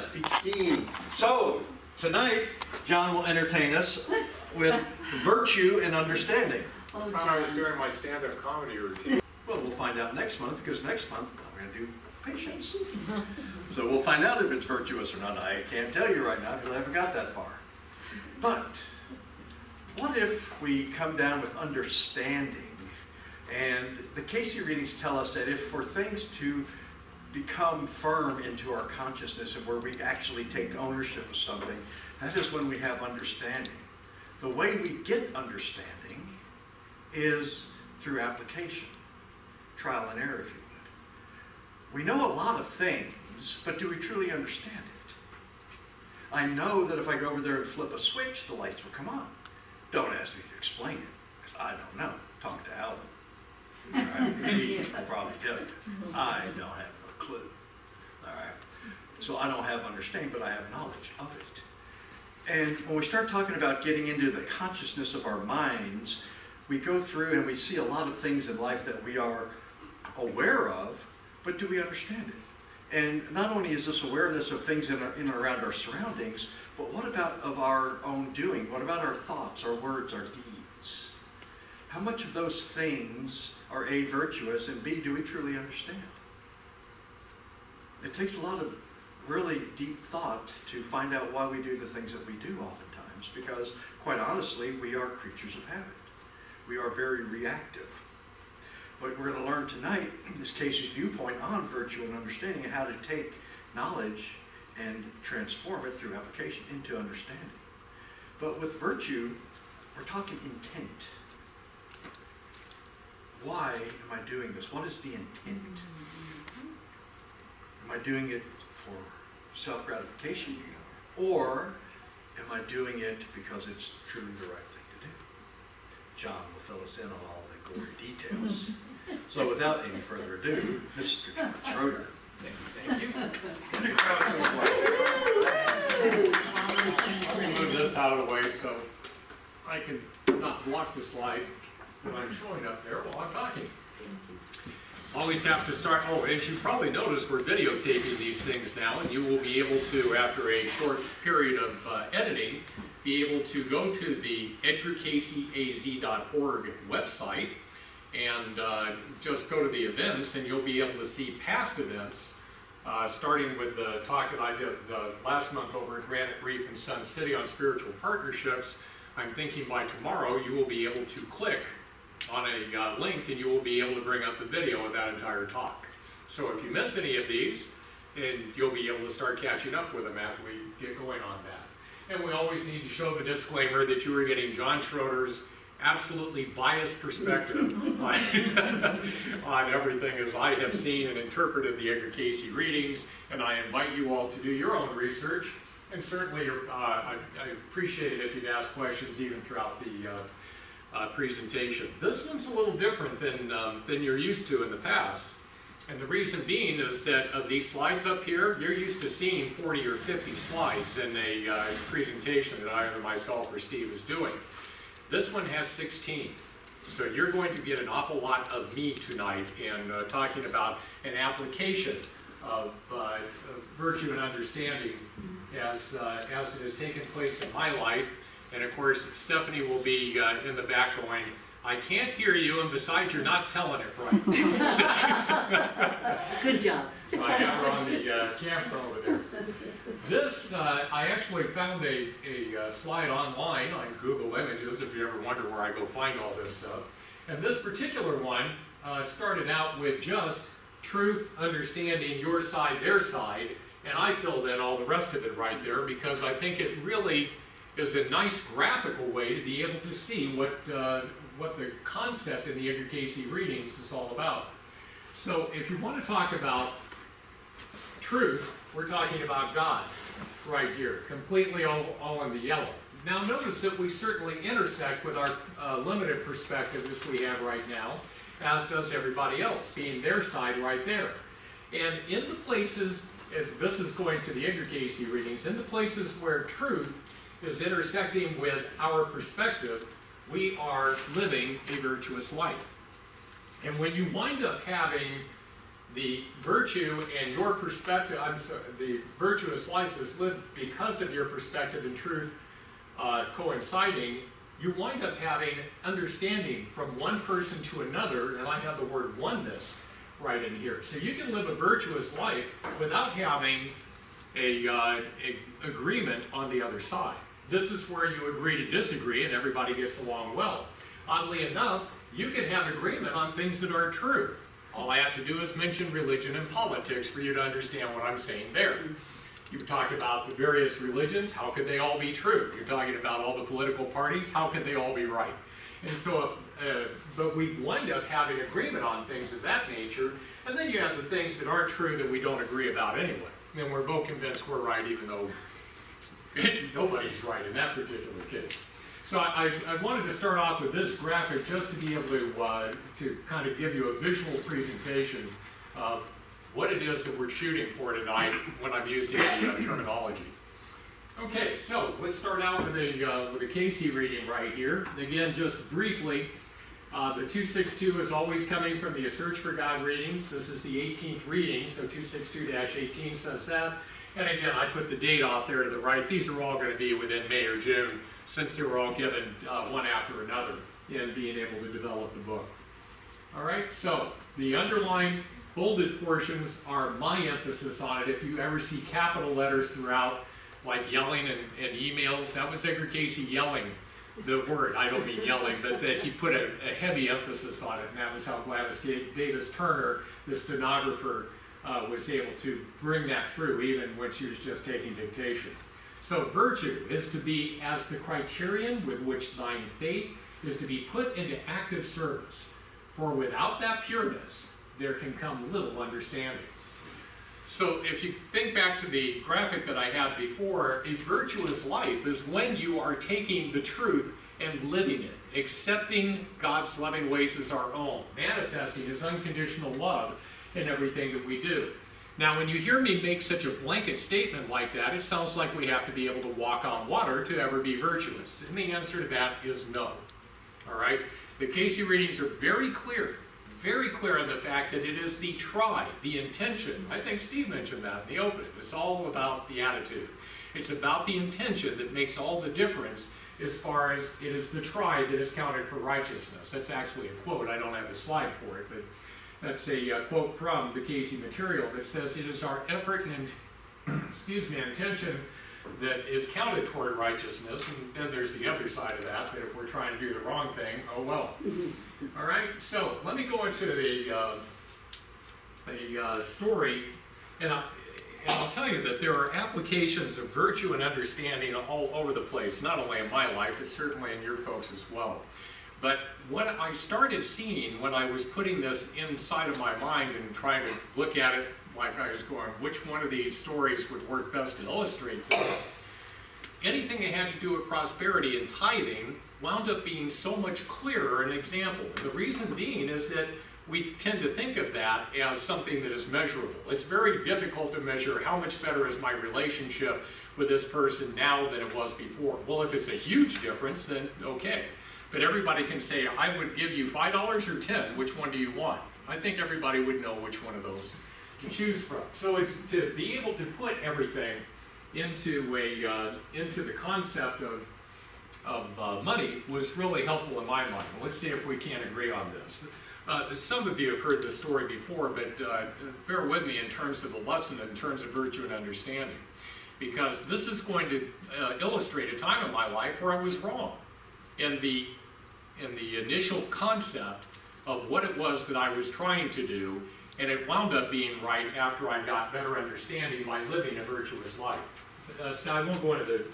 Yes, begin. So, tonight, John will entertain us with virtue and understanding. Oh, Thought I was doing my stand-up comedy routine. Well, we'll find out next month, because next month, I'm gonna do patience. So we'll find out if it's virtuous or not. I can't tell you right now, because I haven't got that far. But, what if we come down with understanding? And the Cayce readings tell us that if for things to become firm into our consciousness and where we actually take ownership of something, that is when we have understanding. The way we get understanding is through application, trial and error, if you would. We know a lot of things, but do we truly understand it? I know that if I go over there and flip a switch, the lights will come on. Don't ask me to explain it, because I don't know. Talk to Alvin. Right? He will probably tell you. I don't have. So I don't have understanding, but I have knowledge of it. And when we start talking about getting into the consciousness of our minds, we go through and we see a lot of things in life that we are aware of, but do we understand it? And not only is this awareness of things in, our, in and around our surroundings, but what about of our own doing? What about our thoughts, our words, our deeds? How much of those things are A, virtuous, and B, do we truly understand? It takes a lot of really deep thought to find out why we do the things that we do oftentimes, because quite honestly, we are creatures of habit. We are very reactive. What we're going to learn tonight is Cayce's viewpoint on virtue and understanding and how to take knowledge and transform it through application into understanding. But with virtue, we're talking intent. Why am I doing this? What is the intent? Am I doing it for self gratification? Or am I doing it because it's truly the right thing to do? John will fill us in on all the gory details. So without any further ado, Mr. John Schroeder. Thank you, thank you. Let me move this out of the way so I can not block the slide that I'm showing up there while I'm talking. Always have to start, oh, as you probably noticed, we're videotaping these things now, and you will be able to, after a short period of uh, editing, be able to go to the edgarcayceaz.org website and uh, just go to the events, and you'll be able to see past events, uh, starting with the talk that I did uh, last month over at Granite Reef and Sun City on spiritual partnerships. I'm thinking by tomorrow you will be able to click on a uh, link and you will be able to bring up the video of that entire talk. So if you miss any of these, and you'll be able to start catching up with them after we get going on that. And we always need to show the disclaimer that you are getting John Schroeder's absolutely biased perspective on, on everything as I have seen and interpreted the Edgar Cayce readings. And I invite you all to do your own research. And certainly, uh, I, I appreciate it if you'd ask questions even throughout the uh, uh, presentation. This one's a little different than, um, than you're used to in the past. And the reason being is that of these slides up here, you're used to seeing 40 or 50 slides in a uh, presentation that either myself or Steve is doing. This one has 16. So you're going to get an awful lot of me tonight in uh, talking about an application of, uh, of virtue and understanding as, uh, as it has taken place in my life. And of course, Stephanie will be uh, in the back going, I can't hear you, and besides, you're not telling it right. Good job. So I have her on the uh, camera over there. This, uh, I actually found a, a uh, slide online on Google Images, if you ever wonder where I go find all this stuff. And this particular one uh, started out with just truth, understanding, your side, their side, and I filled in all the rest of it right there because I think it really is a nice graphical way to be able to see what, uh, what the concept in the Edgar Cayce readings is all about. So if you want to talk about truth, we're talking about God right here, completely all, all in the yellow. Now notice that we certainly intersect with our uh, limited perspective as we have right now, as does everybody else, being their side right there. And in the places, this is going to the Edgar Cayce readings, in the places where truth is intersecting with our perspective, we are living a virtuous life. And when you wind up having the virtue and your perspective, I'm sorry, the virtuous life is lived because of your perspective and truth uh, coinciding, you wind up having understanding from one person to another, and I have the word oneness right in here. So you can live a virtuous life without having a, uh, a agreement on the other side. This is where you agree to disagree and everybody gets along well. Oddly enough, you can have agreement on things that are true. All I have to do is mention religion and politics for you to understand what I'm saying there. You talk about the various religions, how could they all be true? You're talking about all the political parties, how could they all be right? And so, uh, but we wind up having agreement on things of that nature, and then you have the things that aren't true that we don't agree about anyway. And we're both convinced we're right, even though nobody's right in that particular case. So I, I, wanted to start off with this graphic just to be able to, uh, to kind of give you a visual presentation of what it is that we're shooting for tonight when I'm using the uh, terminology. Okay, so let's start out with a, uh, with a Cayce reading right here. Again, just briefly, uh, the 262 is always coming from the Search for God readings. This is the 18th reading, so 262-18 says that. And again, I put the date off there to the right. These are all going to be within May or June, since they were all given uh, one after another in being able to develop the book. All right, so the underlined bolded portions are my emphasis on it. If you ever see capital letters throughout, like yelling and, and emails, that was Edgar Cayce yelling the word. I don't mean yelling, but that he put a, a heavy emphasis on it, and that was how Gladys Davis Turner, the stenographer, uh, was able to bring that through even when she was just taking dictation. So virtue is to be as the criterion with which thine faith is to be put into active service. For without that pureness, there can come little understanding. So if you think back to the graphic that I had before, a virtuous life is when you are taking the truth and living it, accepting God's loving ways as our own, manifesting his unconditional love in everything that we do. Now, when you hear me make such a blanket statement like that, it sounds like we have to be able to walk on water to ever be virtuous. And the answer to that is no. All right? The Cayce readings are very clear very clear on the fact that it is the try, the intention. I think Steve mentioned that in the opening. It's all about the attitude. It's about the intention that makes all the difference as far as it is the try that is counted for righteousness. That's actually a quote. I don't have the slide for it, but that's a uh, quote from the Cayce material that says it is our effort and, excuse me, intention that is counted toward righteousness, and then there's the other side of that, that if we're trying to do the wrong thing, oh well. All right, so let me go into the, uh, the uh, story, and, I, and I'll tell you that there are applications of virtue and understanding all over the place, not only in my life, but certainly in your folks as well. But what I started seeing when I was putting this inside of my mind and trying to look at it like I was going, which one of these stories would work best to illustrate this? Anything that had to do with prosperity and tithing wound up being so much clearer an example. The reason being is that we tend to think of that as something that is measurable. It's very difficult to measure how much better is my relationship with this person now than it was before. Well, if it's a huge difference, then okay. But everybody can say, I would give you $5 or 10, which one do you want? I think everybody would know which one of those to choose from. So it's to be able to put everything into a uh, into the concept of of uh, money was really helpful in my mind. Let's see if we can't agree on this. Uh, some of you have heard this story before, but uh, bear with me in terms of the lesson, in terms of virtue and understanding, because this is going to uh, illustrate a time in my life where I was wrong in the in the initial concept of what it was that I was trying to do and it wound up being right after I got better understanding by living a virtuous life. Uh, so I won't go into the,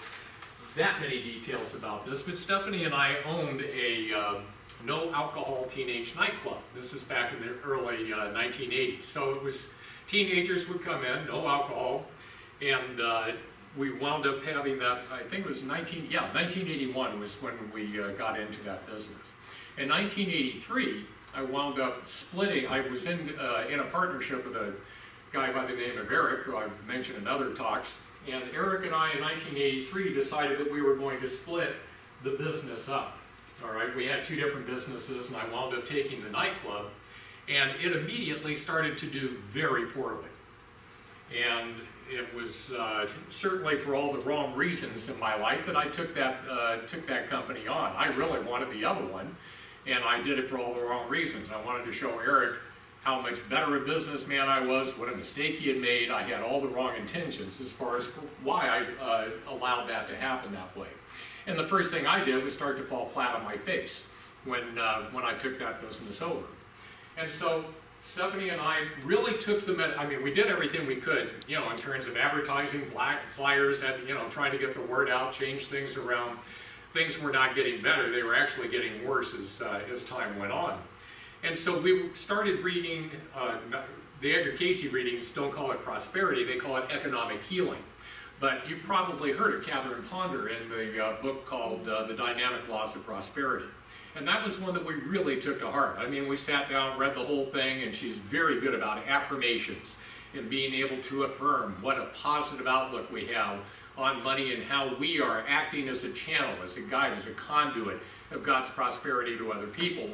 that many details about this, but Stephanie and I owned a uh, no alcohol teenage nightclub. This was back in the early uh, 1980s. So it was teenagers would come in, no alcohol, and uh, we wound up having that. I think it was 19 yeah 1981 was when we uh, got into that business. In 1983 I wound up splitting. I was in, uh, in a partnership with a guy by the name of Eric, who I've mentioned in other talks. And Eric and I in 1983 decided that we were going to split the business up. All right, we had two different businesses, and I wound up taking the nightclub And it immediately started to do very poorly. And it was uh, certainly for all the wrong reasons in my life that I took that, uh, took that company on. I really wanted the other one, and I did it for all the wrong reasons. I wanted to show Eric how much better a businessman I was, what a mistake he had made. I had all the wrong intentions as far as why I uh, allowed that to happen that way. And the first thing I did was start to fall flat on my face when, uh, when I took that business over. And so Stephanie and I really took the, I mean, we did everything we could, you know, in terms of advertising, black flyers, and, you know, trying to get the word out, change things around. Things were not getting better, they were actually getting worse as, uh, as time went on. And so we started reading, uh, the Edgar Cayce readings don't call it prosperity, they call it economic healing. But you've probably heard of Catherine Ponder in the uh, book called uh, The Dynamic Laws of Prosperity. And that was one that we really took to heart. I mean, we sat down, read the whole thing, and she's very good about affirmations and being able to affirm what a positive outlook we have on money and how we are acting as a channel, as a guide, as a conduit of God's prosperity to other people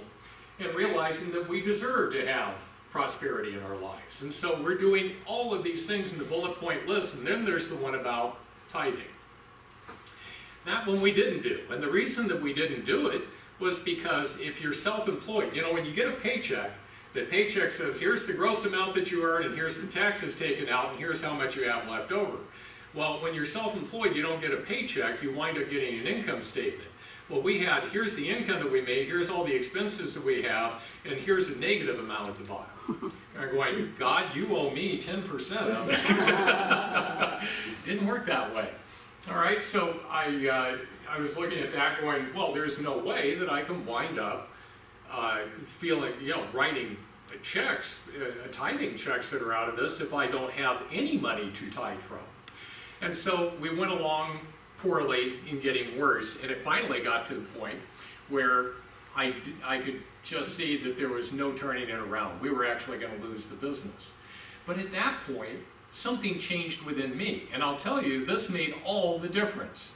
and realizing that we deserve to have prosperity in our lives. And so we're doing all of these things in the bullet point list, and then there's the one about tithing. That one we didn't do. And the reason that we didn't do it was because if you're self-employed, you know, when you get a paycheck, the paycheck says, here's the gross amount that you earn, and here's the taxes taken out, and here's how much you have left over. Well, when you're self-employed, you don't get a paycheck, you wind up getting an income statement. Well, we had, here's the income that we made, here's all the expenses that we have, and here's a negative amount at the bottom. I'm going, God, you owe me 10% of it. Didn't work that way. All right, so I, uh, I was looking at that going, well, there's no way that I can wind up uh, feeling, you know, writing checks, uh, tithing checks that are out of this if I don't have any money to tithe from. And so we went along poorly and getting worse. And it finally got to the point where I, I could just see that there was no turning it around. We were actually going to lose the business. But at that point, something changed within me. And I'll tell you, this made all the difference.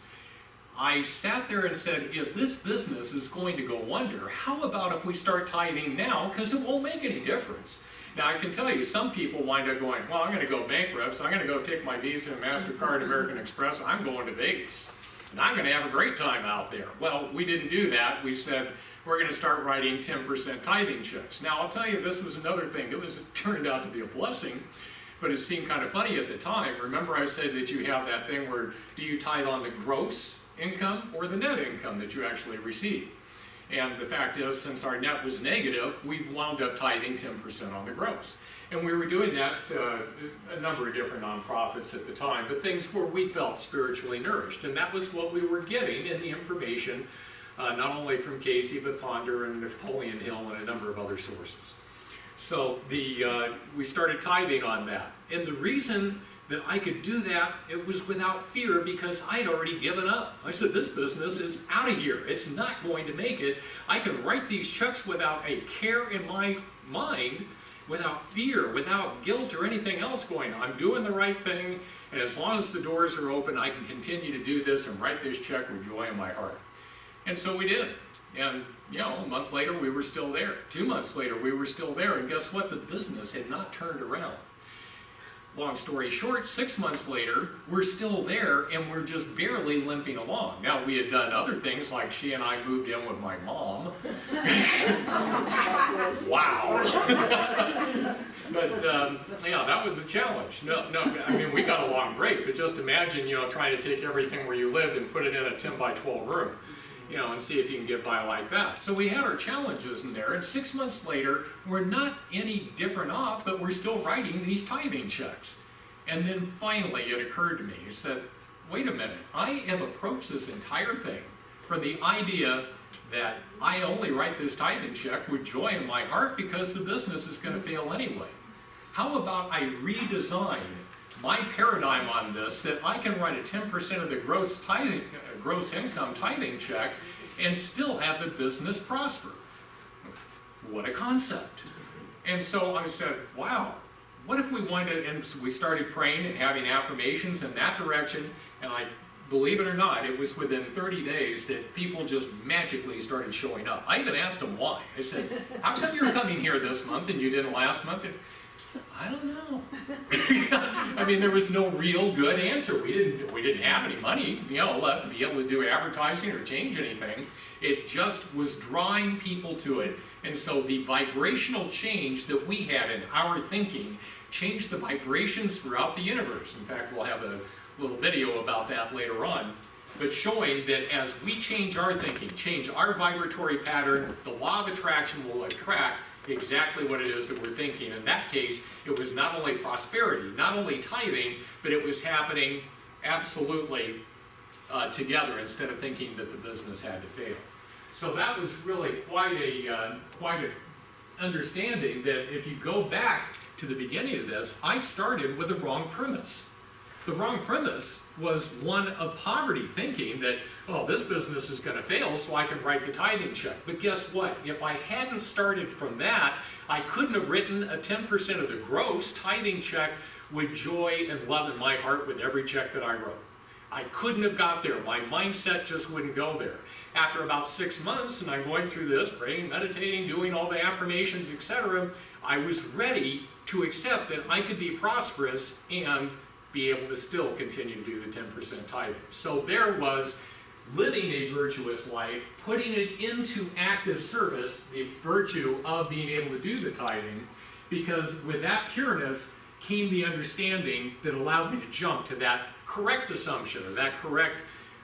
I sat there and said, if this business is going to go under, how about if we start tithing now? Because it won't make any difference. Now, I can tell you, some people wind up going, well, I'm going to go bankrupt, so I'm going to go take my Visa and MasterCard and American Express, I'm going to Vegas. And I'm going to have a great time out there. Well, we didn't do that. We said, we're going to start writing 10% tithing checks. Now, I'll tell you, this was another thing. It was turned out to be a blessing, but it seemed kind of funny at the time. Remember I said that you have that thing where do you tithe on the gross income or the net income that you actually receive? And the fact is, since our net was negative, we wound up tithing 10% on the gross. And we were doing that uh, a number of different nonprofits at the time, but things where we felt spiritually nourished. And that was what we were getting in the information, uh, not only from Cayce, but Ponder and Napoleon Hill and a number of other sources. So the, uh, we started tithing on that. And the reason that I could do that, it was without fear because I'd already given up. I said, this business is out of here. It's not going to make it. I can write these checks without a care in my mind, without fear, without guilt or anything else going on. I'm doing the right thing, and as long as the doors are open, I can continue to do this and write this check with joy in my heart. And so we did. And, you know, a month later, we were still there. Two months later, we were still there. And guess what? The business had not turned around long story short, six months later, we're still there and we're just barely limping along. Now, we had done other things like she and I moved in with my mom. wow. but, um, yeah, that was a challenge. No, no, I mean, we got along great, but just imagine, you know, trying to take everything where you lived and put it in a 10 by 12 room you know, and see if you can get by like that. So we had our challenges in there, and six months later, we're not any different off, but we're still writing these tithing checks. And then finally, it occurred to me, he said, wait a minute, I have approached this entire thing from the idea that I only write this tithing check with joy in my heart because the business is going to fail anyway. How about I redesign my paradigm on this that I can write a 10% of the gross tithing, gross income tithing check and still have the business prosper. What a concept. And so I said, wow, what if we wanted, and so we started praying and having affirmations in that direction, and I believe it or not, it was within 30 days that people just magically started showing up. I even asked them why. I said, how come you're coming here this month and you didn't last month? I don't know. I mean, there was no real good answer. We didn't, we didn't have any money, you know, to be able to do advertising or change anything. It just was drawing people to it. And so the vibrational change that we had in our thinking changed the vibrations throughout the universe. In fact, we'll have a little video about that later on. But showing that as we change our thinking, change our vibratory pattern, the law of attraction will attract exactly what it is that we're thinking. In that case, it was not only prosperity, not only tithing, but it was happening absolutely uh, together instead of thinking that the business had to fail. So that was really quite a uh, quite a understanding that if you go back to the beginning of this, I started with the wrong premise. The wrong premise was one of poverty, thinking that, oh, this business is going to fail, so I can write the tithing check. But guess what? If I hadn't started from that, I couldn't have written a 10% of the gross tithing check with joy and love in my heart with every check that I wrote. I couldn't have got there. My mindset just wouldn't go there. After about six months, and I'm going through this, praying, meditating, doing all the affirmations, etc., I was ready to accept that I could be prosperous and be able to still continue to do the 10% tithing. So there was living a virtuous life, putting it into active service, the virtue of being able to do the tithing, because with that pureness came the understanding that allowed me to jump to that correct assumption, or that correct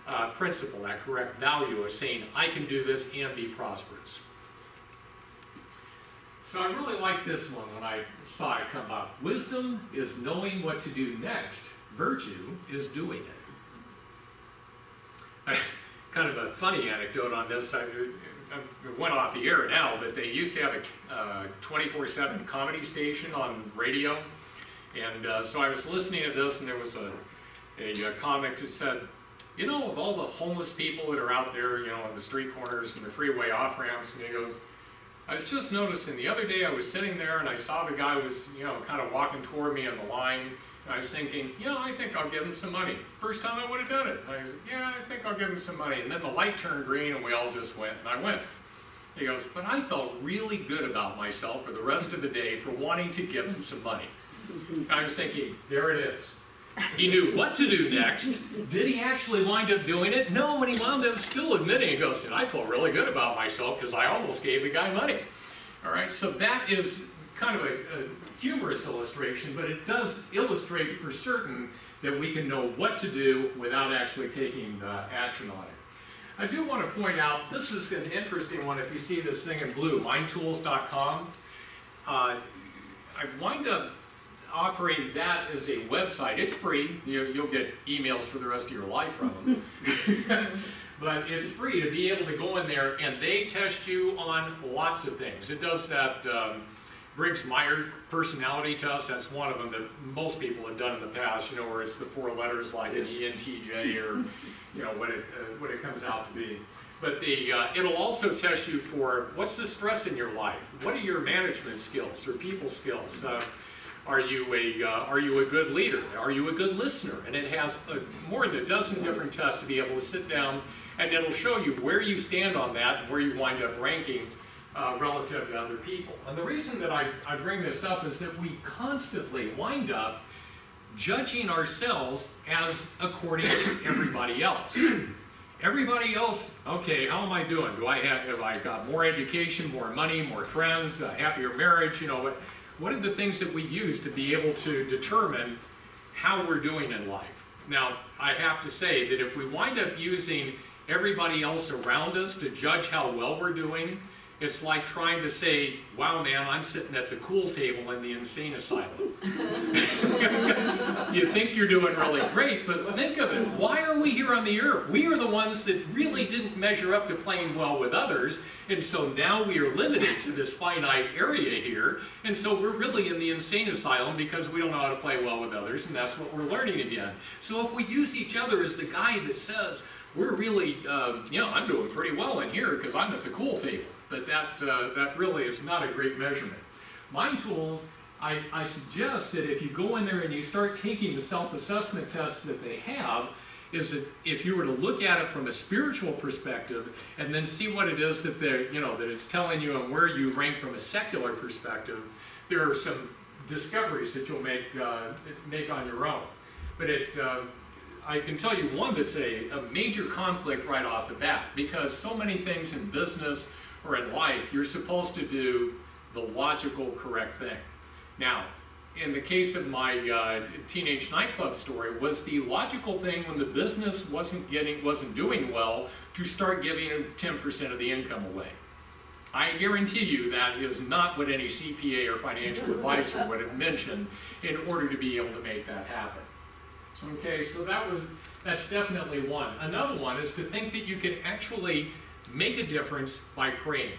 uh, principle, that correct value of saying, I can do this and be prosperous. So I really like this one when I saw it come up. Wisdom is knowing what to do next. Virtue is doing it. kind of a funny anecdote on this. I, went off the air now, but they used to have a 24-7 uh, comedy station on radio. And uh, so I was listening to this, and there was a, a, a comic that said, you know, of all the homeless people that are out there, you know, on the street corners and the freeway off-ramps, and he goes, I was just noticing the other day I was sitting there and I saw the guy was, you know, kind of walking toward me on the line. And I was thinking, you know, I think I'll give him some money. First time I would have done it. I was, yeah, I think I'll give him some money. And then the light turned green and we all just went and I went. He goes, but I felt really good about myself for the rest of the day for wanting to give him some money. I was thinking, there it is. He knew what to do next. Did he actually wind up doing it? No, and he wound up still admitting. He goes, I felt really good about myself because I almost gave the guy money. All right, so that is kind of a, a humorous illustration, but it does illustrate for certain that we can know what to do without actually taking uh, action on it. I do want to point out, this is an interesting one if you see this thing in blue, mindtools.com. Uh, I wind up offering that as a website. It's free. You, will get emails for the rest of your life from them. but it's free to be able to go in there and they test you on lots of things. It does that um, Briggs-Myers personality test. That's one of them that most people have done in the past, you know, where it's the four letters like yes. an ENTJ or, you know, what it, uh, what it comes out to be. But the, uh, it'll also test you for what's the stress in your life? What are your management skills or people skills? Uh, are you a uh, are you a good leader? Are you a good listener? And it has a, more than a dozen different tests to be able to sit down, and it'll show you where you stand on that and where you wind up ranking uh, relative to other people. And the reason that I, I bring this up is that we constantly wind up judging ourselves as according to everybody else. Everybody else, okay, how am I doing? Do I have, have I got more education, more money, more friends, a happier marriage, you know, what, what are the things that we use to be able to determine how we're doing in life? Now, I have to say that if we wind up using everybody else around us to judge how well we're doing, it's like trying to say, wow, man, I'm sitting at the cool table in the insane asylum. you think you're doing really great, but think of it. Why are we here on the earth? We are the ones that really didn't measure up to playing well with others, and so now we are limited to this finite area here, and so we're really in the insane asylum because we don't know how to play well with others, and that's what we're learning again. So if we use each other as the guy that says, we're really, uh, you know, I'm doing pretty well in here because I'm at the cool table but that, uh, that really is not a great measurement. Mind tools, I, I suggest that if you go in there and you start taking the self-assessment tests that they have, is that if you were to look at it from a spiritual perspective and then see what it is that they're, you know, that it's telling you and where you rank from a secular perspective, there are some discoveries that you'll make, uh, make on your own. But it, uh, I can tell you one that's a, a major conflict right off the bat because so many things in business or in life, you're supposed to do the logical, correct thing. Now, in the case of my uh, teenage nightclub story, was the logical thing when the business wasn't getting, wasn't doing well, to start giving 10% of the income away. I guarantee you that is not what any CPA or financial advisor would have mentioned in order to be able to make that happen. Okay, so that was, that's definitely one. Another one is to think that you can actually make a difference by praying,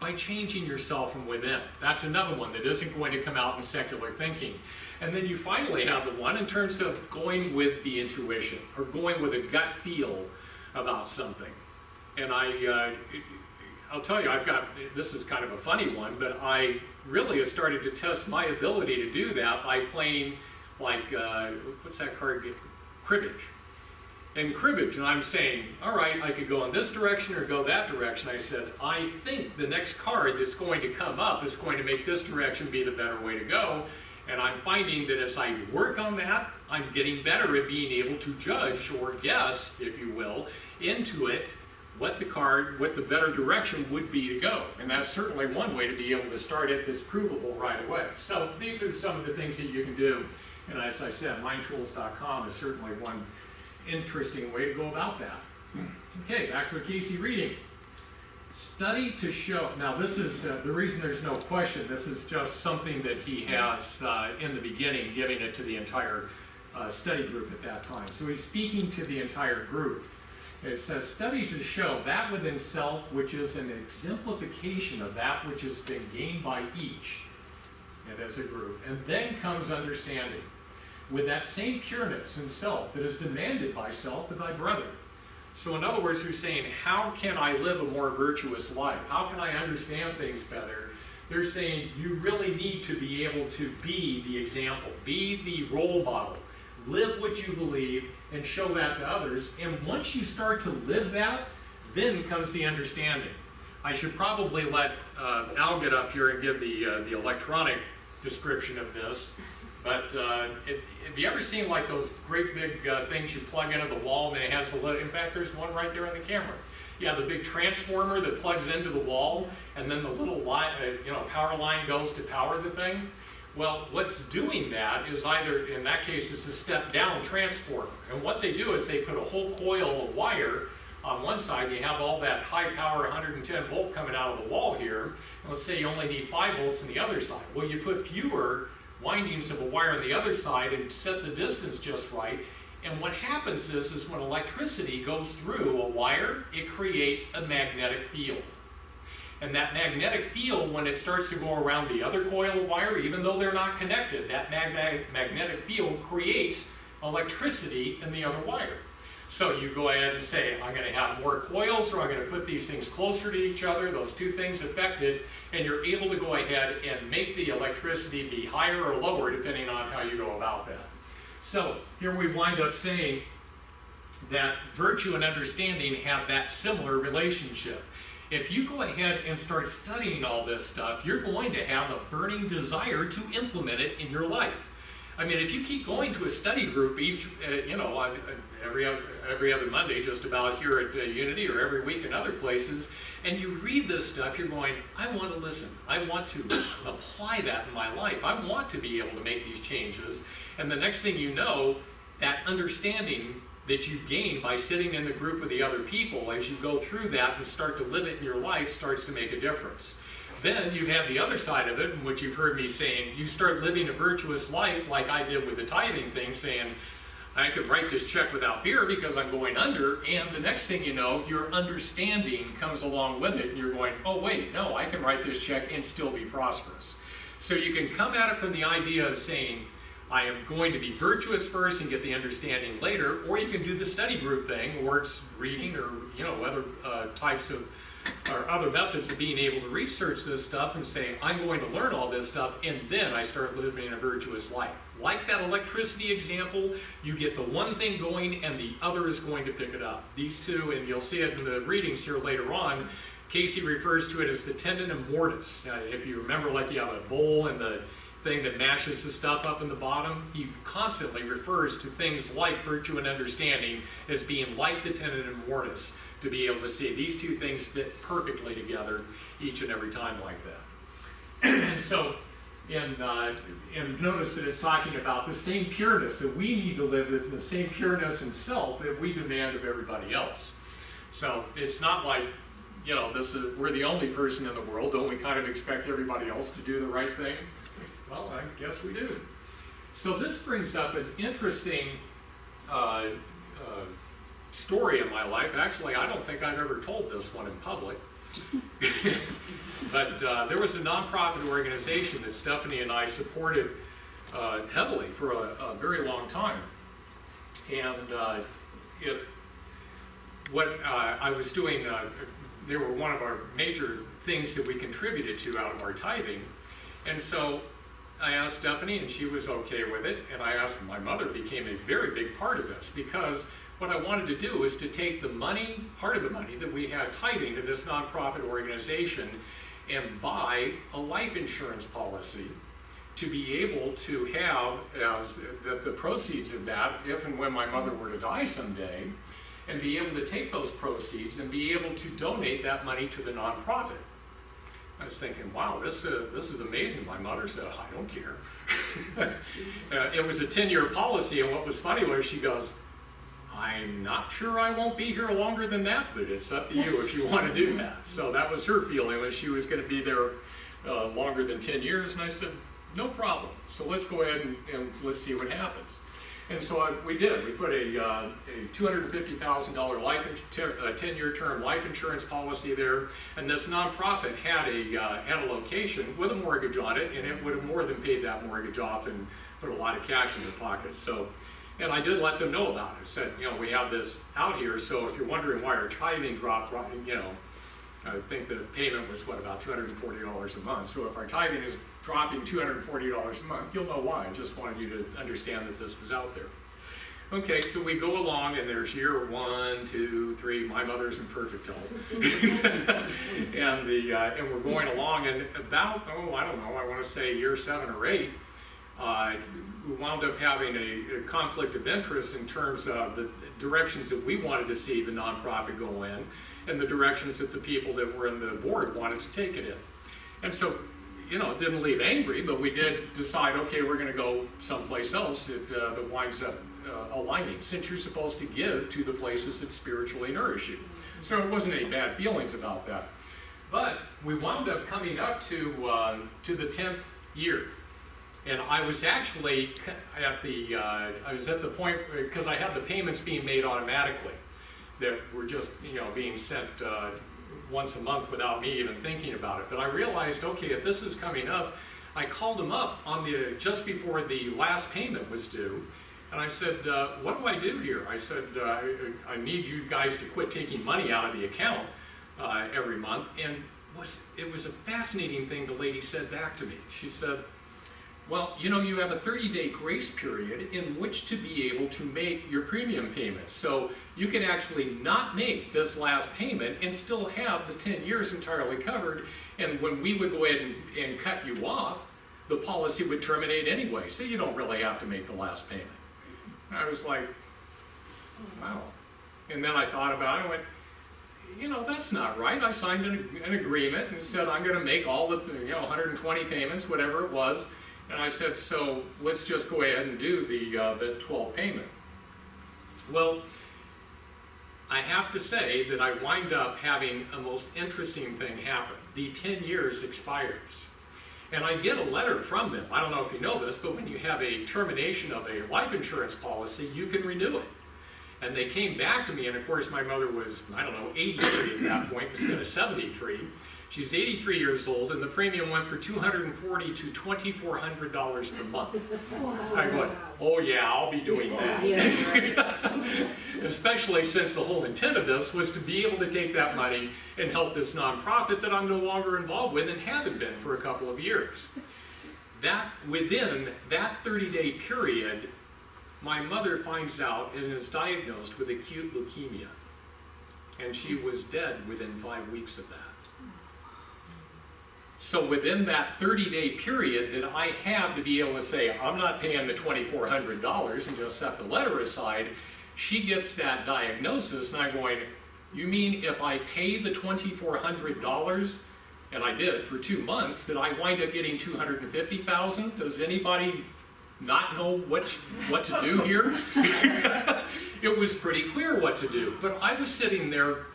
by changing yourself from within. That's another one that isn't going to come out in secular thinking. And then you finally have the one in terms of going with the intuition or going with a gut feel about something. And I, uh, I'll tell you, I've got, this is kind of a funny one, but I really have started to test my ability to do that by playing like, uh, what's that card? Cribbage. And cribbage, and I'm saying, all right, I could go in this direction or go that direction. I said, I think the next card that's going to come up is going to make this direction be the better way to go. And I'm finding that as I work on that, I'm getting better at being able to judge or guess, if you will, into it what the card, what the better direction would be to go. And that's certainly one way to be able to start it that's provable right away. So these are some of the things that you can do. And as I said, mindtools.com is certainly one interesting way to go about that. Okay, back to Cayce reading. Study to show, now this is, uh, the reason there's no question, this is just something that he has uh, in the beginning, giving it to the entire uh, study group at that time. So he's speaking to the entire group. It says, study to show that within self which is an exemplification of that which has been gained by each, and as a group. And then comes understanding with that same pureness in self that is demanded by self and thy brother. So, in other words, he's saying, How can I live a more virtuous life? How can I understand things better? They're saying you really need to be able to be the example, be the role model, live what you believe, and show that to others. And once you start to live that, then comes the understanding. I should probably let uh, Al get up here and give the, uh, the electronic description of this. But uh, it, have you ever seen like those great big uh, things you plug into the wall and it has the little, in fact there's one right there on the camera. Yeah, the big transformer that plugs into the wall and then the little line, uh, you know, power line goes to power the thing. Well, what's doing that is either, in that case, it's a step down transformer. And what they do is they put a whole coil of wire on one side, you have all that high power 110 volt coming out of the wall here. And let's say you only need 5 volts on the other side. Well, you put fewer windings of a wire on the other side and set the distance just right. And what happens is, is when electricity goes through a wire, it creates a magnetic field. And that magnetic field, when it starts to go around the other coil of wire, even though they're not connected, that magnetic, magnetic field creates electricity in the other wire. So you go ahead and say, I'm going to have more coils or I'm going to put these things closer to each other, those two things affected, and you're able to go ahead and make the electricity be higher or lower depending on how you go about that. So here we wind up saying that virtue and understanding have that similar relationship. If you go ahead and start studying all this stuff, you're going to have a burning desire to implement it in your life. I mean, if you keep going to a study group each, uh, you know, every other, every other Monday, just about here at uh, Unity, or every week in other places, and you read this stuff, you're going, I want to listen. I want to apply that in my life. I want to be able to make these changes. And the next thing you know, that understanding that you gain by sitting in the group with the other people as you go through that and start to live it in your life starts to make a difference. Then you have the other side of it, which you've heard me saying, you start living a virtuous life like I did with the tithing thing, saying, I could write this check without fear because I'm going under, and the next thing you know, your understanding comes along with it, and you're going, oh wait, no, I can write this check and still be prosperous. So you can come at it from the idea of saying, I am going to be virtuous first and get the understanding later, or you can do the study group thing, or it's reading, or you know other uh, types of or other methods of being able to research this stuff and say, I'm going to learn all this stuff, and then I start living a virtuous life. Like that electricity example, you get the one thing going and the other is going to pick it up. These two, and you'll see it in the readings here later on, Cayce refers to it as the tendon and mortise. Uh, if you remember, like you have a bowl and the thing that mashes the stuff up in the bottom, he constantly refers to things like virtue and understanding as being like the tendon and mortise to be able to see these two things fit perfectly together each and every time like that. so, in, uh, and notice that it's talking about the same pureness that we need to live in, the same pureness in self that we demand of everybody else. So it's not like, you know, this is, we're the only person in the world. Don't we kind of expect everybody else to do the right thing? Well, I guess we do. So this brings up an interesting uh, uh, story in my life. Actually, I don't think I've ever told this one in public. but uh, there was a nonprofit organization that Stephanie and I supported uh, heavily for a, a, very long time. And uh, it, what uh, I was doing, uh, they were one of our major things that we contributed to out of our tithing. And so I asked Stephanie, and she was okay with it. And I asked my mother became a very big part of this because what I wanted to do is to take the money, part of the money that we had tithing to this nonprofit organization and buy a life insurance policy to be able to have as the, the proceeds of that, if and when my mother were to die someday, and be able to take those proceeds and be able to donate that money to the nonprofit. I was thinking, wow, this, uh, this is amazing. My mother said, I don't care. uh, it was a 10-year policy, and what was funny was she goes, I'm not sure I won't be here longer than that, but it's up to you if you want to do that. So that was her feeling, was she was going to be there uh, longer than 10 years, and I said, no problem. So let's go ahead and, and let's see what happens. And so I, we did. We put a, uh, a $250,000 life, a 10-year term life insurance policy there, and this nonprofit had a uh, had a location with a mortgage on it, and it would have more than paid that mortgage off and put a lot of cash in their pockets. So, and I did let them know about it. I said, you know, we have this out here, so if you're wondering why our tithing dropped, you know, I think the payment was what about $240 a month. So if our tithing is dropping $240 a month, you'll know why. I just wanted you to understand that this was out there. Okay, so we go along and there's year one, two, three. My mother's in perfect health, and the uh, and we're going along and about oh I don't know I want to say year seven or eight, uh, wound up having a, a, conflict of interest in terms of the directions that we wanted to see the nonprofit go in, and the directions that the people that were in the board wanted to take it in, and so you know, it didn't leave angry, but we did decide, okay, we're going to go someplace else that, uh, that winds up uh, aligning, since you're supposed to give to the places that spiritually nourish you. So it wasn't any bad feelings about that. But we wound up coming up to, uh, to the 10th year. And I was actually at the, uh, I was at the point, because I had the payments being made automatically that were just, you know, being sent uh, once a month without me even thinking about it. But I realized, okay, if this is coming up, I called him up on the just before the last payment was due, and I said, uh, "What do I do here?" I said, uh, "I need you guys to quit taking money out of the account uh, every month." And was it was a fascinating thing the lady said back to me. She said, well, you know, you have a 30-day grace period in which to be able to make your premium payments. So you can actually not make this last payment and still have the 10 years entirely covered. And when we would go ahead and, and cut you off, the policy would terminate anyway. So you don't really have to make the last payment. And I was like, wow. And then I thought about it and went, you know, that's not right. I signed an, an agreement and said I'm going to make all the, you know, 120 payments, whatever it was. And I said, so let's just go ahead and do the, uh, the 12 payment. Well, I have to say that I wind up having a most interesting thing happen. The 10 years expires. And I get a letter from them. I don't know if you know this, but when you have a termination of a life insurance policy, you can renew it. And they came back to me, and of course my mother was, I don't know, 83 at that point instead of 73. She's 83 years old, and the premium went from 240 to $2,400 per month. Wow. I went, oh yeah, I'll be doing that. Yeah, Especially since the whole intent of this was to be able to take that money and help this nonprofit that I'm no longer involved with and haven't been for a couple of years. that, within that 30-day period, my mother finds out and is diagnosed with acute leukemia. And she was dead within five weeks of that. So within that 30-day period that I have to be able to say, I'm not paying the $2,400 and just set the letter aside, she gets that diagnosis and I'm going, you mean if I pay the $2,400 and I did for two months, that I wind up getting 250,000? Does anybody not know what, what to do here? it was pretty clear what to do, but I was sitting there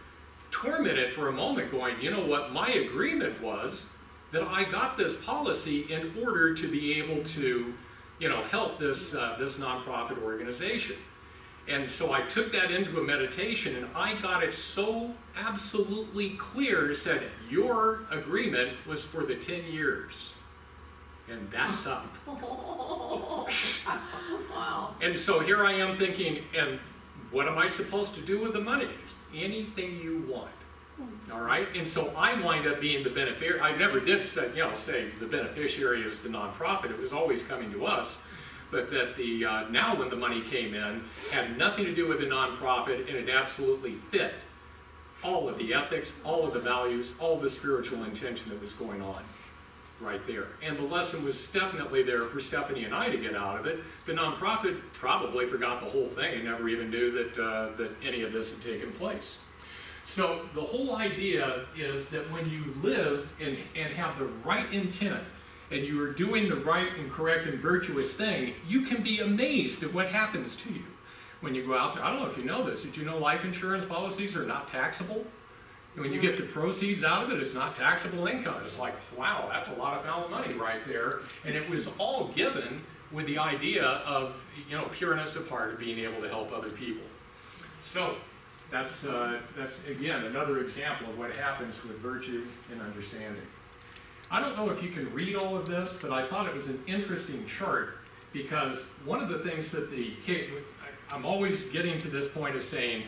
tormented for a moment going, you know what, my agreement was that I got this policy in order to be able to, you know, help this, uh, this nonprofit organization. And so I took that into a meditation and I got it so absolutely clear, said, your agreement was for the 10 years. And that's up. Wow. And so here I am thinking, and what am I supposed to do with the money? Anything you want. All right, and so I wind up being the beneficiary. I never did say, you know, say the beneficiary is the nonprofit. It was always coming to us. But that the uh, now when the money came in had nothing to do with the nonprofit, and it absolutely fit all of the ethics, all of the values, all the spiritual intention that was going on right there. And the lesson was definitely there for Stephanie and I to get out of it. The nonprofit probably forgot the whole thing and never even knew that, uh, that any of this had taken place. So the whole idea is that when you live and, and have the right intent and you are doing the right and correct and virtuous thing, you can be amazed at what happens to you when you go out there. I don't know if you know this. Did you know life insurance policies are not taxable? And when you get the proceeds out of it, it's not taxable income. It's like, wow, that's a lot of found money right there. And it was all given with the idea of, you know, pureness of heart of being able to help other people. So that's, uh, that's again, another example of what happens with virtue and understanding. I don't know if you can read all of this, but I thought it was an interesting chart because one of the things that the, I'm always getting to this point of saying,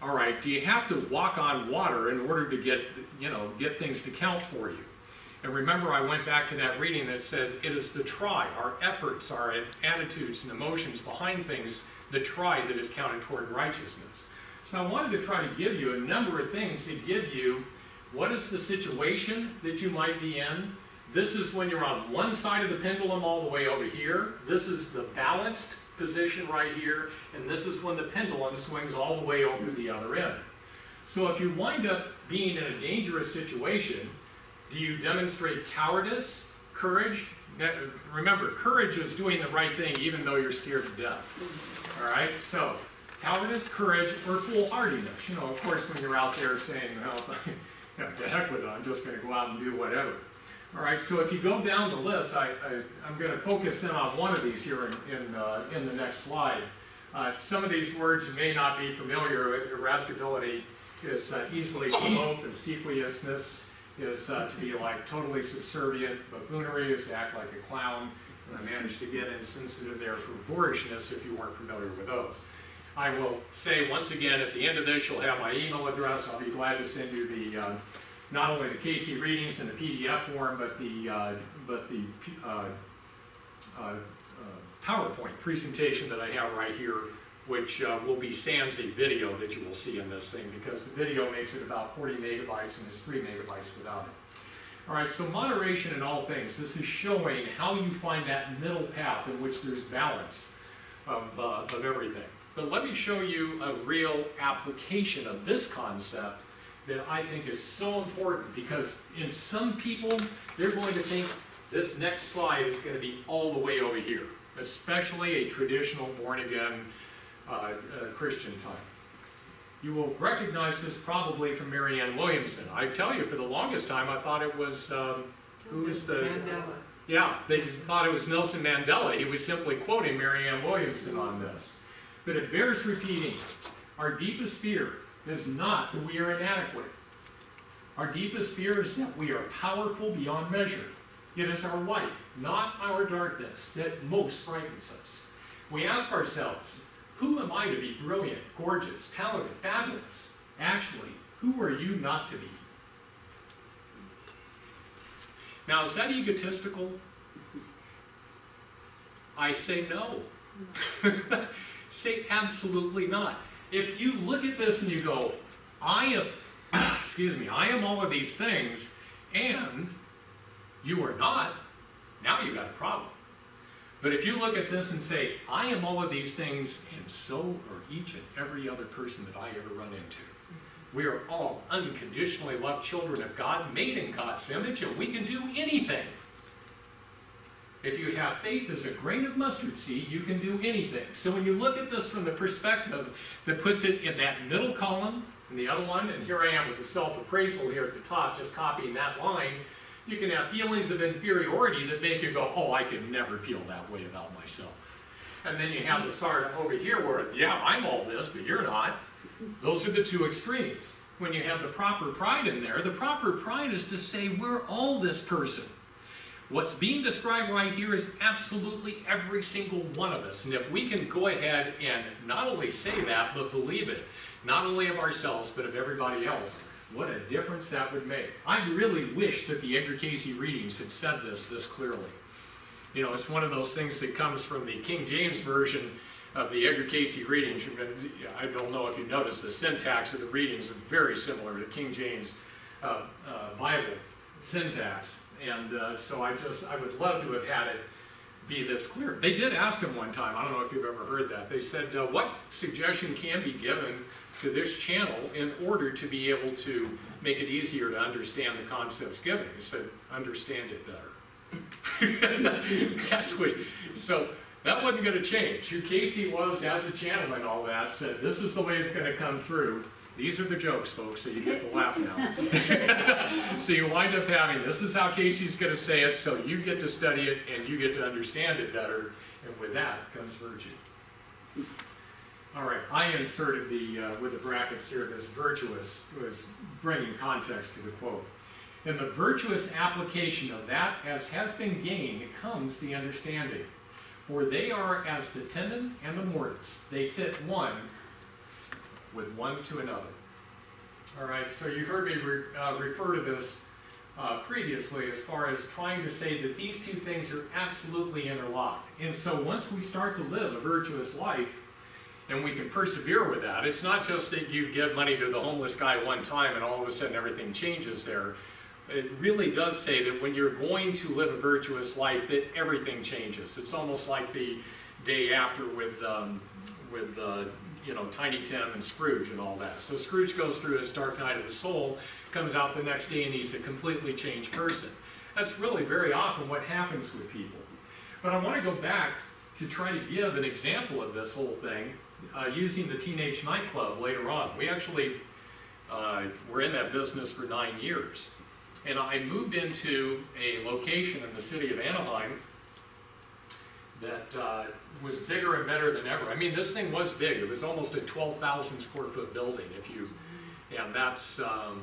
all right, do you have to walk on water in order to get, you know, get things to count for you? And remember, I went back to that reading that said, it is the try, our efforts, our attitudes and emotions behind things, the try that is counted toward righteousness. So I wanted to try to give you a number of things to give you what is the situation that you might be in. This is when you're on one side of the pendulum all the way over here. This is the balanced position right here, and this is when the pendulum swings all the way over to the other end. So if you wind up being in a dangerous situation, do you demonstrate cowardice, courage? Remember, courage is doing the right thing even though you're scared to death. All right, so cowardice, courage, or foolhardiness. You know, of course, when you're out there saying, well, the heck with it, I'm just going to go out and do whatever. All right, so if you go down the list, I, am going to focus in on one of these here in, in, uh, in the next slide. Uh, some of these words may not be familiar. with. Irascibility is uh, easily provoked, obsequiousness is uh, to be like totally subservient, buffoonery is to act like a clown, and I managed to get insensitive there for boorishness if you weren't familiar with those. I will say once again at the end of this, you'll have my email address. I'll be glad to send you the uh, not only the Cayce readings in the PDF form, but the uh, but the uh, uh, uh, PowerPoint presentation that I have right here, which uh, will be sans a video that you will see in this thing, because the video makes it about 40 megabytes and it's 3 megabytes without it. All right, so moderation in all things. This is showing how you find that middle path in which there's balance of, of everything. But let me show you a real application of this concept that I think is so important because in some people, they're going to think this next slide is going to be all the way over here, especially a traditional born-again uh, uh, Christian type. You will recognize this probably from Marianne Williamson. I tell you, for the longest time, I thought it was, um, who was the... Mandela. Yeah, they thought it was Nelson Mandela. He was simply quoting Marianne Williamson on this. But it bears repeating. Our deepest fear is not that we are inadequate. Our deepest fear is that we are powerful beyond measure. It is our light, not our darkness, that most frightens us. We ask ourselves, who am I to be brilliant, gorgeous, talented, fabulous? Actually, who are you not to be? Now, is that egotistical? I say no. say absolutely not. If you look at this and you go, I am, excuse me, I am all of these things, and you are not, now you've got a problem. But if you look at this and say, I am all of these things, and so are each and every other person that I ever run into. Mm-hmm. We are all unconditionally loved children of God, made in God's image, and we can do anything. If you have faith as a grain of mustard seed, you can do anything. So when you look at this from the perspective that puts it in that middle column, and the other one, and here I am with the self-appraisal here at the top, just copying that line, you can have feelings of inferiority that make you go, oh, I can never feel that way about myself. And then you have the sort over here where, yeah, I'm all this, but you're not. Those are the two extremes. When you have the proper pride in there, the proper pride is to say, we're all this person. What's being described right here is absolutely every single one of us. And if we can go ahead and not only say that, but believe it, not only of ourselves, but of everybody else, what a difference that would make. I really wish that the Edgar Cayce readings had said this this clearly. You know, it's one of those things that comes from the King James Version of the Edgar Cayce readings. I don't know if you noticed, the syntax of the readings is very similar to the King James uh, uh, Bible syntax. And uh, so I just, I would love to have had it be this clear. They did ask him one time, I don't know if you've ever heard that, they said, uh, what suggestion can be given to this channel in order to be able to make it easier to understand the concepts given? He said, understand it better. That's what, so that wasn't going to change. Who Cayce was as a channel and all that said, this is the way it's going to come through. These are the jokes, folks, so you get to laugh now. so you wind up having, this is how Cayce's going to say it, so you get to study it and you get to understand it better, and with that comes virtue. All right, I inserted the, uh, with the brackets here, this virtuous was bringing context to the quote. In the virtuous application of that as has been gained comes the understanding. For they are as the tenon and the mortise. They fit one with one to another. All right, so you heard me re uh, refer to this uh, previously as far as trying to say that these two things are absolutely interlocked. And so once we start to live a virtuous life, and we can persevere with that, it's not just that you give money to the homeless guy one time and all of a sudden everything changes there. It really does say that when you're going to live a virtuous life, that everything changes. It's almost like the day after with, um, with uh, you know, Tiny Tim and Scrooge and all that. So Scrooge goes through his dark night of the soul, comes out the next day and he's a completely changed person. That's really very often what happens with people. But I want to go back to try to give an example of this whole thing uh, using the teenage nightclub later on. We actually uh, were in that business for nine years. And I moved into a location in the city of Anaheim that uh, was bigger and better than ever. I mean, this thing was big. It was almost a 12,000 square foot building. If you, and that's, um,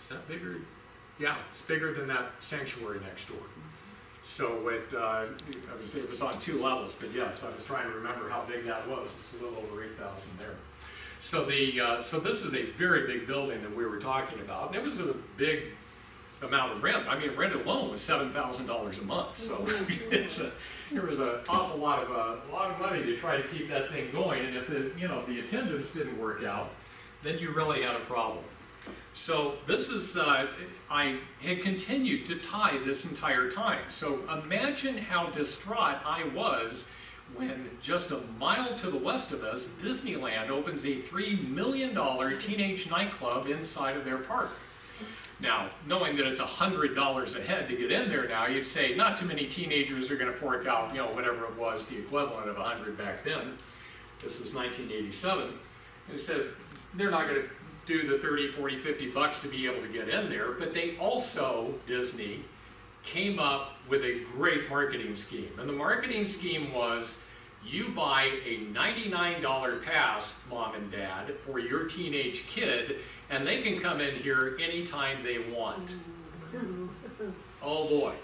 is that bigger? Yeah, it's bigger than that sanctuary next door. So it, uh, was, it was on two levels, but yes, I was trying to remember how big that was. It's a little over 8,000 there. So the, uh, so this is a very big building that we were talking about. And it was a big amount of rent. I mean, rent alone was seven thousand dollars a month. So it's a, there was an awful lot of uh, a lot of money to try to keep that thing going. And if it, you know the attendance didn't work out, then you really had a problem. So this is uh, I had continued to tie this entire time. So imagine how distraught I was when just a mile to the west of us, Disneyland opens a $3 million teenage nightclub inside of their park. Now, knowing that it's $100 a head to get in there now, you'd say not too many teenagers are going to fork out, you know, whatever it was, the equivalent of 100 back then. This was 1987. And said they're not going to do the 30, 40, 50 bucks to be able to get in there, but they also, Disney, came up with a great marketing scheme. And the marketing scheme was you buy a $99 pass, mom and dad, for your teenage kid, and they can come in here anytime they want. Oh boy,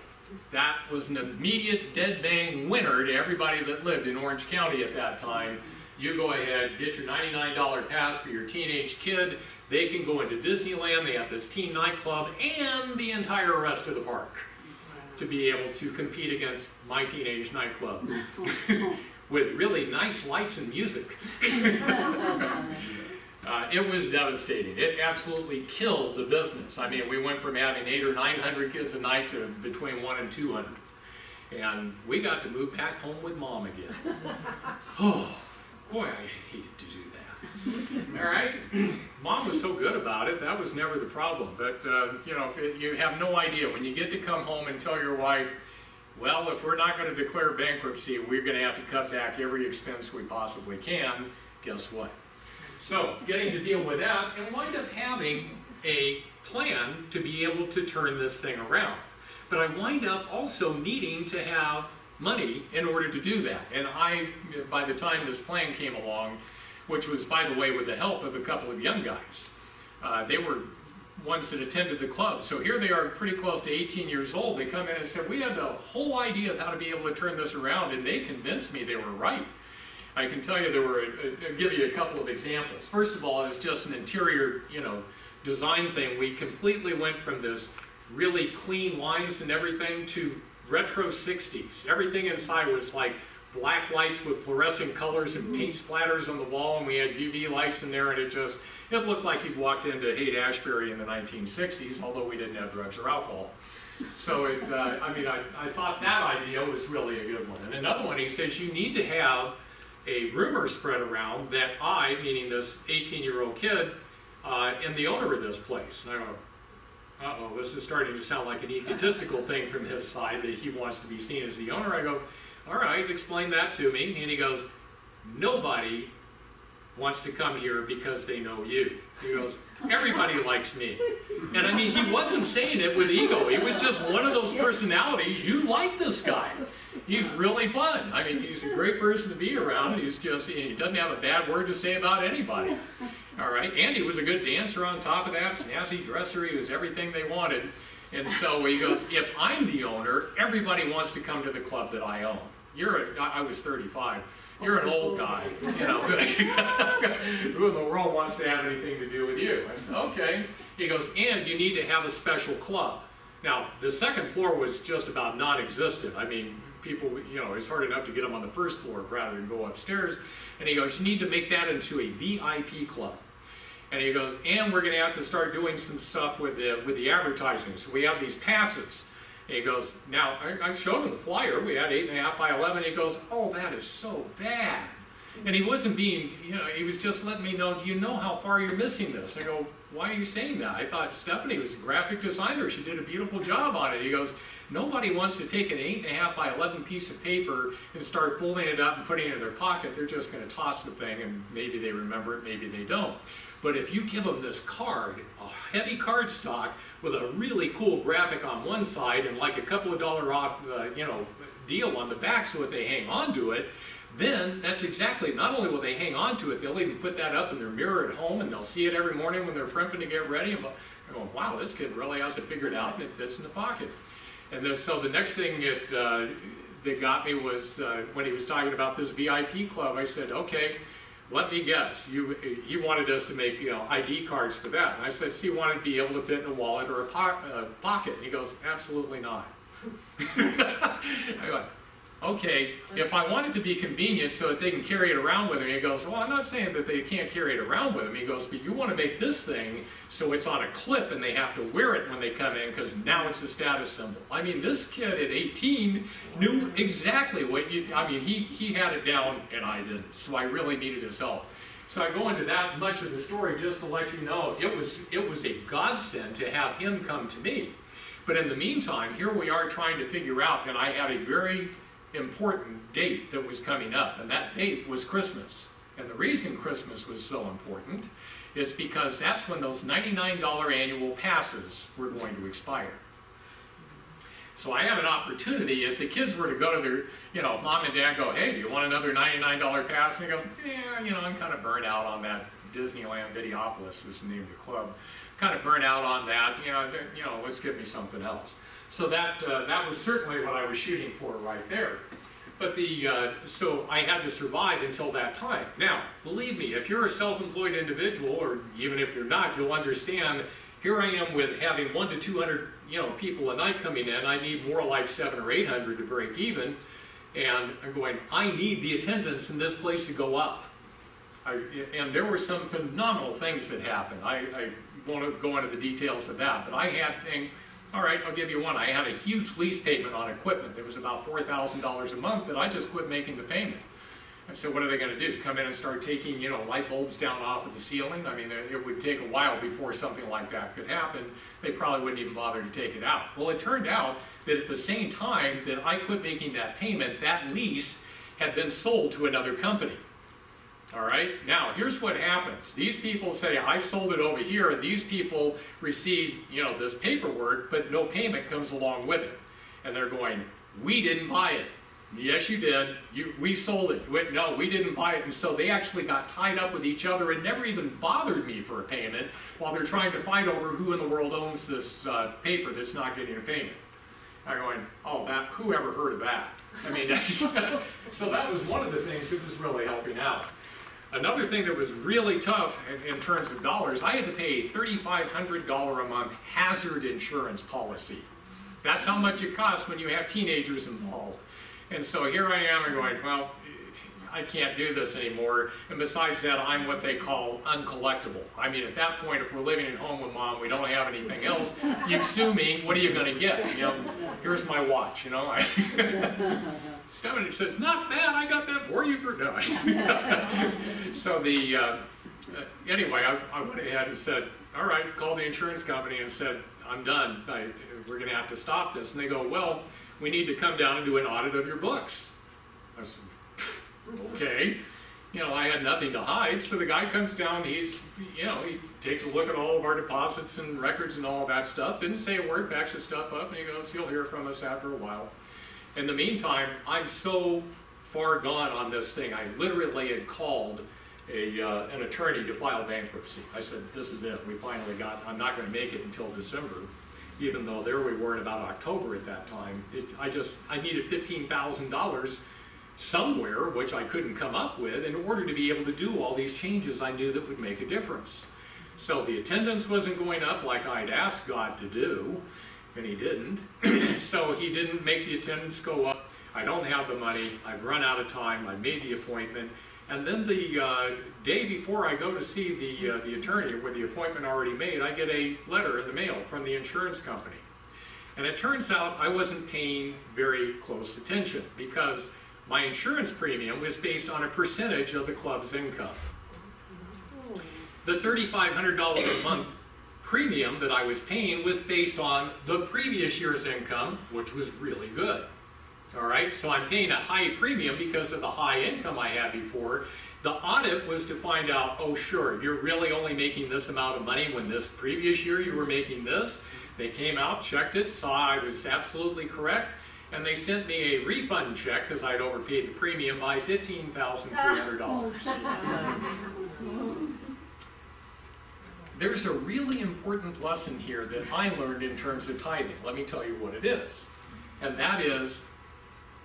that was an immediate dead bang winner to everybody that lived in Orange County at that time. You go ahead, get your $99 pass for your teenage kid. They can go into Disneyland, they have this teen nightclub, and the entire rest of the park. to be able to compete against my teenage nightclub with really nice lights and music. Uh, it was devastating. It absolutely killed the business. I mean, we went from having eight or nine hundred kids a night to between one and two hundred. And we got to move back home with mom again. Oh, boy, I hated to do that. All right, mom was so good about it. That was never the problem. But uh, you know, you have no idea when you get to come home and tell your wife, well, if we're not going to declare bankruptcy, we're going to have to cut back every expense we possibly can. Guess what? So, getting to deal with that and wind up having a plan to be able to turn this thing around. But I wind up also needing to have money in order to do that. And I, by the time this plan came along, which was, by the way, with the help of a couple of young guys, uh, they were ones that attended the club. So here they are, pretty close to 18 years old. They come in and said, We had the whole idea of how to be able to turn this around, and they convinced me they were right. I can tell you there were, uh, I'll give you a couple of examples. First of all, it's just an interior, you know, design thing. We completely went from this really clean lines and everything to retro 60s. Everything inside was like black lights with fluorescent colors and paint splatters on the wall, and we had UV lights in there, and it just, it looked like you'd walked into Haight-Ashbury in the 1960s, although we didn't have drugs or alcohol. So it, uh, I mean, I, I thought that idea was really a good one. And another one, he says you need to have a rumor spread around that I, meaning this 18-year-old kid, uh, am the owner of this place. And I go, uh-oh, this is starting to sound like an egotistical thing from his side that he wants to be seen as the owner. I go, all right, explain that to me. And he goes, nobody wants to come here because they know you. He goes, everybody likes me. And I mean, he wasn't saying it with ego. He was just one of those personalities. You like this guy he's really fun. I mean, he's a great person to be around. He's just, he doesn't have a bad word to say about anybody. All right, Andy was a good dancer on top of that, snazzy dresser, he was everything they wanted. And so he goes, if I'm the owner, everybody wants to come to the club that I own. You're a, I was 35. You're an old guy, you know. Who in the world wants to have anything to do with you? I said, okay. He goes, and you need to have a special club. Now, the second floor was just about non-existent. I mean, people, you know, it's hard enough to get them on the first floor rather than go upstairs. And he goes, you need to make that into a VIP club. And he goes, and we're going to have to start doing some stuff with the with the advertising. So we have these passes. And he goes, now I, I showed him the flyer. We had eight and a half by eleven. He goes, oh, that is so bad. And he wasn't being, you know, he was just letting me know, do you know how far you're missing this? I go, why are you saying that? I thought Stephanie was a graphic designer. She did a beautiful job on it. He goes, Nobody wants to take an 8.5 by 11 piece of paper and start folding it up and putting it in their pocket. They're just going to toss the thing and maybe they remember it, maybe they don't. But if you give them this card, a heavy card stock with a really cool graphic on one side and like a couple of dollar off, uh, you know, deal on the back so that they hang on to it, then that's exactly, not only will they hang on to it, they'll even put that up in their mirror at home and they'll see it every morning when they're primping to get ready and go, wow, this kid really has it figured out and it fits in the pocket. And then, so the next thing that, uh, that got me was uh, when he was talking about this VIP club, I said, okay, let me guess. You, he wanted us to make you know, ID cards for that. And I said, so you want to be able to fit in a wallet or a po uh, pocket? And he goes, absolutely not. I went, okay, if I want it to be convenient so that they can carry it around with them, he goes, well, I'm not saying that they can't carry it around with them. He goes, but you want to make this thing so it's on a clip and they have to wear it when they come in because now it's a status symbol. I mean, this kid at 18 knew exactly what you, I mean, he, he had it down and I didn't, so I really needed his help. So I go into that much of the story just to let you know it was, it was a godsend to have him come to me. But in the meantime, here we are trying to figure out, and I had a very important date that was coming up, and that date was Christmas. And the reason Christmas was so important is because that's when those $99 annual passes were going to expire. So I had an opportunity, if the kids were to go to their, you know, mom and dad go, hey, do you want another $99 pass? And they go, yeah, you know, I'm kind of burned out on that. Disneyland Videopolis was the name of the club. Kind of burnt out on that, you know, you know, let's give me something else. So that, uh, that was certainly what I was shooting for right there. But the, uh, so I had to survive until that time. Now, believe me, if you're a self-employed individual, or even if you're not, you'll understand, here I am with having one to 200 you know, people a night coming in, I need more like seven or eight hundred to break even. And I'm going, I need the attendance in this place to go up. I, and there were some phenomenal things that happened. I, I won't go into the details of that, but I had things, all right, I'll give you one. I had a huge lease payment on equipment that was about $4,000 a month that I just quit making the payment. I said, what are they gonna do? Come in and start taking, you know, light bulbs down off of the ceiling? I mean, it would take a while before something like that could happen. They probably wouldn't even bother to take it out. Well, it turned out that at the same time that I quit making that payment, that lease had been sold to another company. All right, now here's what happens. These people say, I sold it over here, and these people receive, you know, this paperwork, but no payment comes along with it. And they're going, we didn't buy it. Yes, you did. You, we sold it. Wait, no, we didn't buy it. And so they actually got tied up with each other and never even bothered me for a payment while they're trying to fight over who in the world owns this uh, paper that's not getting a payment. I'm going, oh, that, who ever heard of that? I mean, so that was one of the things that was really helping out. Another thing that was really tough in, in terms of dollars, I had to pay a $3,500 a month hazard insurance policy. That's how much it costs when you have teenagers involved. And so here I am, going, well, I can't do this anymore. And besides that, I'm what they call uncollectible. I mean, at that point, if we're living at home with mom, we don't have anything else, you sue me, what are you going to get? You know, here's my watch, you know. Stephanie says, not that, I got that for you for dying. so the, uh, anyway, I, I, went ahead and said, all right, called the insurance company and said, I'm done, I, we're gonna have to stop this. And they go, well, we need to come down and do an audit of your books. I said, okay. You know, I had nothing to hide, so the guy comes down, he's, you know, he takes a look at all of our deposits and records and all that stuff, didn't say a word, backs his stuff up, and he goes, you'll hear from us after a while. In the meantime, I'm so far gone on this thing, I literally had called a, uh, an attorney to file bankruptcy. I said, this is it, we finally got, I'm not gonna make it until December, even though there we were in about October at that time. It, I just, I needed fifteen thousand dollars somewhere, which I couldn't come up with, in order to be able to do all these changes I knew that would make a difference. So the attendance wasn't going up like I'd asked God to do and he didn't. so he didn't make the attendance go up. I don't have the money. I've run out of time. I made the appointment. And then the uh, day before I go to see the, uh, the attorney with the appointment already made, I get a letter in the mail from the insurance company. And it turns out I wasn't paying very close attention because my insurance premium was based on a percentage of the club's income. The $3,500 a month premium that I was paying was based on the previous year's income, which was really good. All right, so I'm paying a high premium because of the high income I had before. The audit was to find out, oh sure, you're really only making this amount of money when this previous year you were making this. They came out, checked it, saw I was absolutely correct, and they sent me a refund check because I'd overpaid the premium by $15,300. there's a really important lesson here that I learned in terms of tithing. Let me tell you what it is. And that is,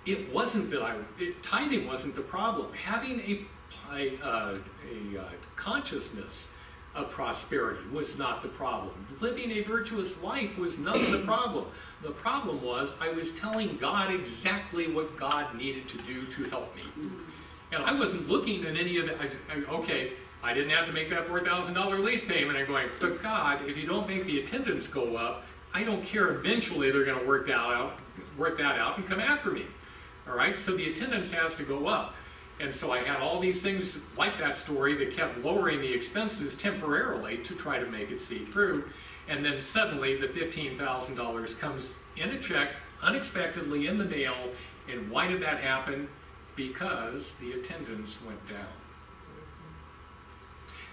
it wasn't that I, it, tithing wasn't the problem. Having a, a, uh, a uh, consciousness of prosperity was not the problem. Living a virtuous life was not the problem. The problem was I was telling God exactly what God needed to do to help me. And I wasn't looking at any of it. I, I, okay, I didn't have to make that $4,000 lease payment. I'm going, but God, if you don't make the attendance go up, I don't care. Eventually, they're going to work that out, work that out, and come after me. All right. So the attendance has to go up, and so I had all these things like that story that kept lowering the expenses temporarily to try to make it see through, and then suddenly the $15,000 comes in a check unexpectedly in the mail. And why did that happen? Because the attendance went down.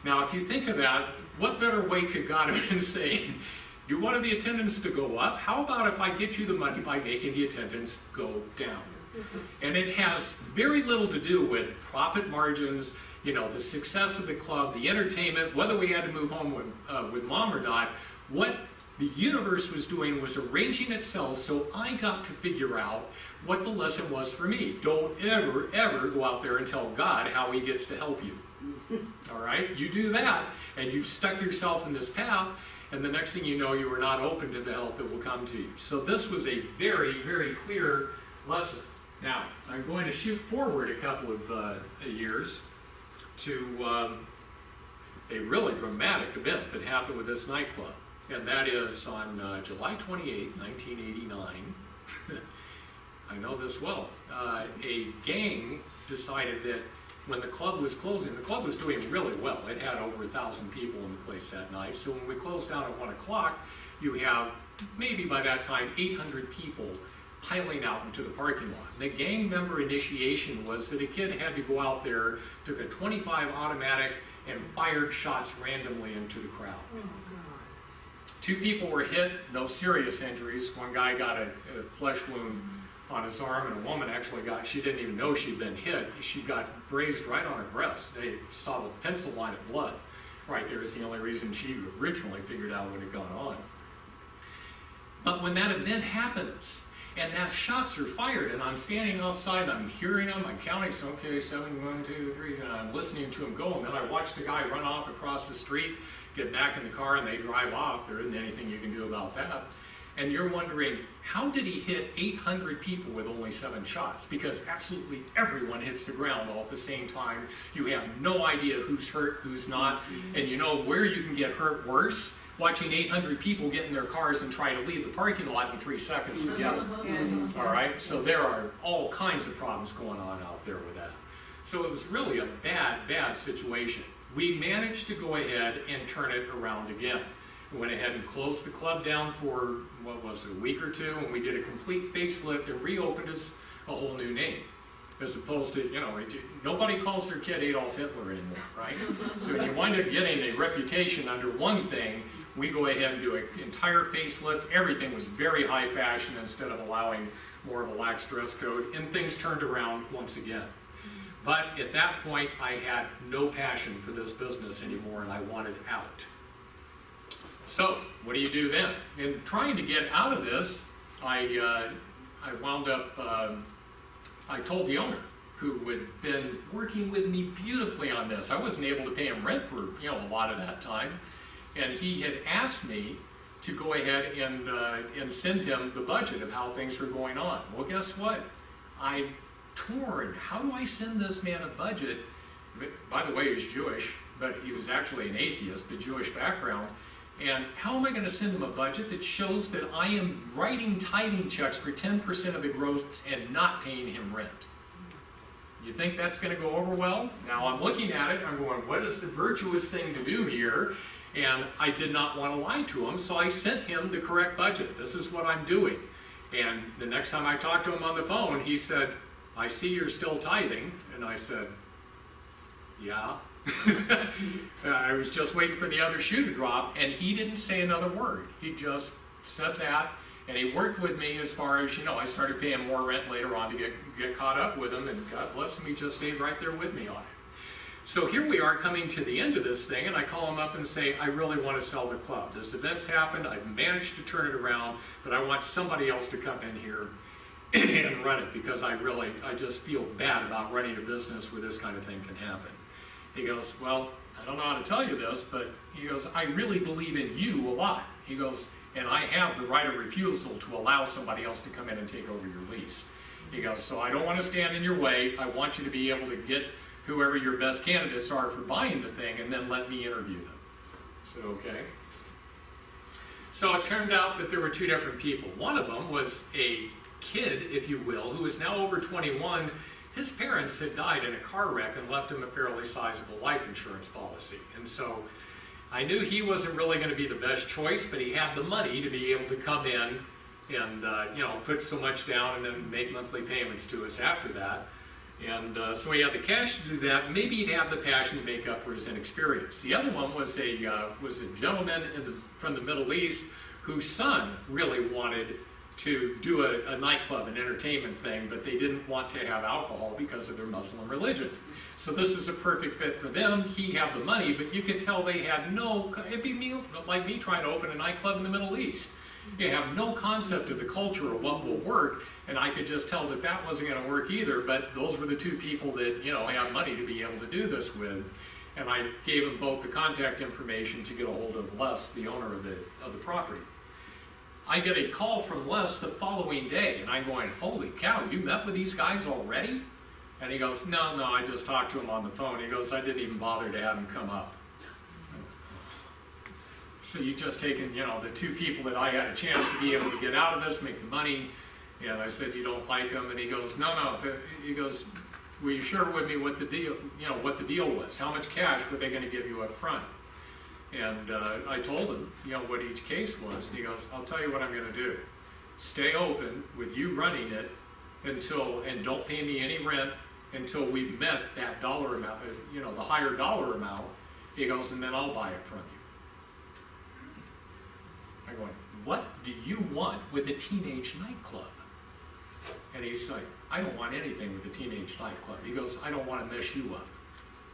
Now, if you think of that, what better way could God have been saying, you wanted the attendance to go up? How about if I get you the money by making the attendance go down? And it has very little to do with profit margins, you know, the success of the club, the entertainment, whether we had to move home with, uh, with mom or not. What the universe was doing was arranging itself so I got to figure out what the lesson was for me. Don't ever, ever go out there and tell God how he gets to help you. All right, you do that, and you've stuck yourself in this path, and the next thing you know, you are not open to the help that will come to you. So this was a very, very clear lesson. Now, I'm going to shoot forward a couple of uh, years to um, a really dramatic event that happened with this nightclub, and that is on uh, July 28, 1989. I know this well. Uh, a gang decided that when the club was closing, the club was doing really well. It had over a thousand people in the place that night. So when we closed down at one o'clock, you have maybe by that time 800 people piling out into the parking lot. And the gang member initiation was that a kid had to go out there, took a 25 automatic, and fired shots randomly into the crowd. Oh, Two people were hit, no serious injuries. One guy got a, a flesh wound on his arm, and a woman actually got, she didn't even know she'd been hit. She got grazed right on her breast. They saw the pencil line of blood right there is the only reason she originally figured out what had gone on. But when that event happens, and that shots are fired, and I'm standing outside, I'm hearing them, I'm counting, so okay, seven, one, two, three, and I'm listening to them go, and then I watch the guy run off across the street, get back in the car, and they drive off. There isn't anything you can do about that. And you're wondering, how did he hit 800 people with only seven shots? Because absolutely everyone hits the ground all at the same time. You have no idea who's hurt, who's not, mm-hmm. and you know where you can get hurt worse watching 800 people get in their cars and try to leave the parking lot in three seconds mm-hmm. together. All right, so there are all kinds of problems going on out there with that. So it was really a bad, bad situation. We managed to go ahead and turn it around again. We went ahead and closed the club down for, what was it, a week or two, and we did a complete facelift and reopened as a whole new name. As opposed to, you know, it- nobody calls their kid Adolf Hitler anymore, right? So when you wind up getting a reputation under one thing, we go ahead and do an entire facelift. Everything was very high fashion instead of allowing more of a lax dress code, and things turned around once again. Mm-hmm. But at that point, I had no passion for this business anymore, and I wanted out. So, what do you do then? In trying to get out of this, I, uh, I wound up, um, I told the owner, who had been working with me beautifully on this. I wasn't able to pay him rent for, you know, a lot of that time. And he had asked me to go ahead and, uh, and send him the budget of how things were going on. Well, guess what? I torn. How do I send this man a budget? By the way, he's Jewish, but he was actually an atheist, but Jewish background. And how am I going to send him a budget that shows that I am writing tithing checks for 10% of the gross and not paying him rent? You think that's going to go over well? Now I'm looking at it, I'm going, what is the virtuous thing to do here? And I did not want to lie to him, so I sent him the correct budget. This is what I'm doing. And the next time I talked to him on the phone, he said, I see you're still tithing. And I said, Yeah. Uh, I was just waiting for the other shoe to drop, and he didn't say another word. He just said that, and he worked with me as far as, you know, I started paying more rent later on to get, get caught up with him, and God bless him, he just stayed right there with me on it. So here we are coming to the end of this thing, and I call him up and say, I really want to sell the club. This event's happened, I've managed to turn it around, but I want somebody else to come in here and run it because I really, I just feel bad about running a business where this kind of thing can happen. He goes, Well, I don't know how to tell you this, but he goes, I really believe in you a lot. He goes, and I have the right of refusal to allow somebody else to come in and take over your lease. He goes, So I don't want to stand in your way. I want you to be able to get whoever your best candidates are for buying the thing and then let me interview them. Said, Okay. So it turned out that there were two different people. One of them was a kid, if you will, who is now over 21. His parents had died in a car wreck and left him a fairly sizable life insurance policy. And so I knew he wasn't really going to be the best choice, but he had the money to be able to come in and uh, you know put so much down and then make monthly payments to us after that. And uh, so he had the cash to do that. Maybe he'd have the passion to make up for his inexperience. The other one was a uh, was a gentleman the, from the Middle East whose son really wanted to do a, a, nightclub, an entertainment thing, but they didn't want to have alcohol because of their Muslim religion. So this is a perfect fit for them. He had the money, but you could tell they had no. It'd be me, like me trying to open a nightclub in the Middle East. You have no concept of the culture or what will work, and I could just tell that that wasn't going to work either. But those were the two people that you know had money to be able to do this with, And I gave them both the contact information to get a hold of Les, the owner of the, of the property. I get a call from Les the following day, and I'm going, holy cow, you met with these guys already? And he goes, no, no, I just talked to him on the phone. He goes, I didn't even bother to have him come up. So you've just taken, you know, the two people that I had a chance to be able to get out of this, make the money, and I said, you don't like them, and he goes, no, no, he goes, will you share with me what the deal, you know, what the deal was? How much cash were they gonna give you up front? And, uh, I told him, you know, what each case was, and he goes, I'll tell you what I'm gonna do. Stay open with you running it until, and don't pay me any rent until we've met that dollar amount, uh, you know, the higher dollar amount. He goes, and then I'll buy it from you. I going, what do you want with a teenage nightclub? And he's like, I don't want anything with a teenage nightclub. He goes, I don't want to mess you up.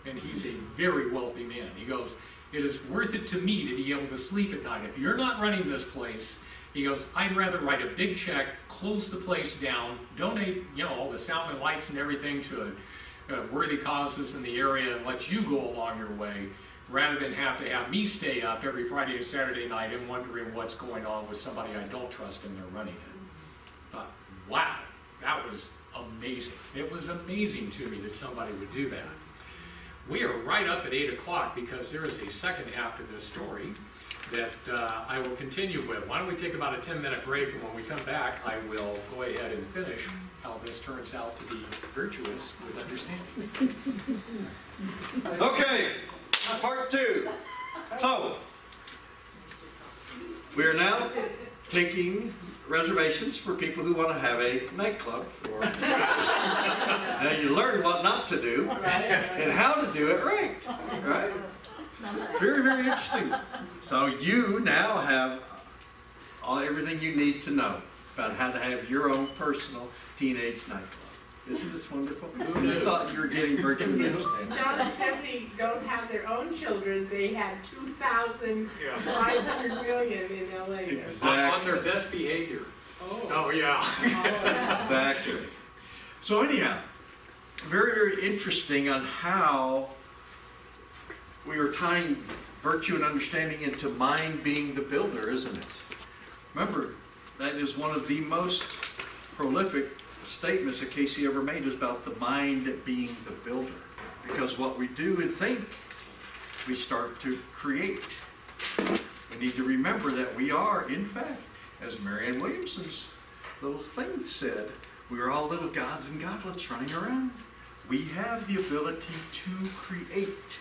And he's a very wealthy man. He goes, it is worth it to me to be able to sleep at night. If you're not running this place, he goes, I'd rather write a big check, close the place down, donate, you know, all the sound and lights and everything to uh, worthy causes in the area and let you go along your way, rather than have to have me stay up every Friday and Saturday night and wondering what's going on with somebody I don't trust and they're running it. Thought, wow, that was amazing. It was amazing to me that somebody would do that. We are right up at 8 o'clock because there is a second half to this story that uh, I will continue with. Why don't we take about a 10 minute break and when we come back, I will go ahead and finish how this turns out to be virtuous with understanding. Okay, part two. So, we are now taking reservations for people who want to have a nightclub for. now you learn what not to do and how to do it right. Right? Very, very interesting. So you now have all everything you need to know about how to have your own personal teenage nightclub. Isn't this wonderful? You thought you were getting virtuous understanding. John and Stephanie don't have their own children, they had two thousand five hundred million in LA. Exactly. On, on their best behavior. Oh. Oh, yeah. Oh. Exactly. So anyhow, very, very interesting on how we are tying virtue and understanding into mind being the builder, isn't it? Remember, that is one of the most prolific statements that Cayce ever made is about the mind being the builder. Because what we do and think, we start to create. We need to remember that we are, in fact, as Marianne Williamson's little thing said, we are all little gods and godlets running around. We have the ability to create.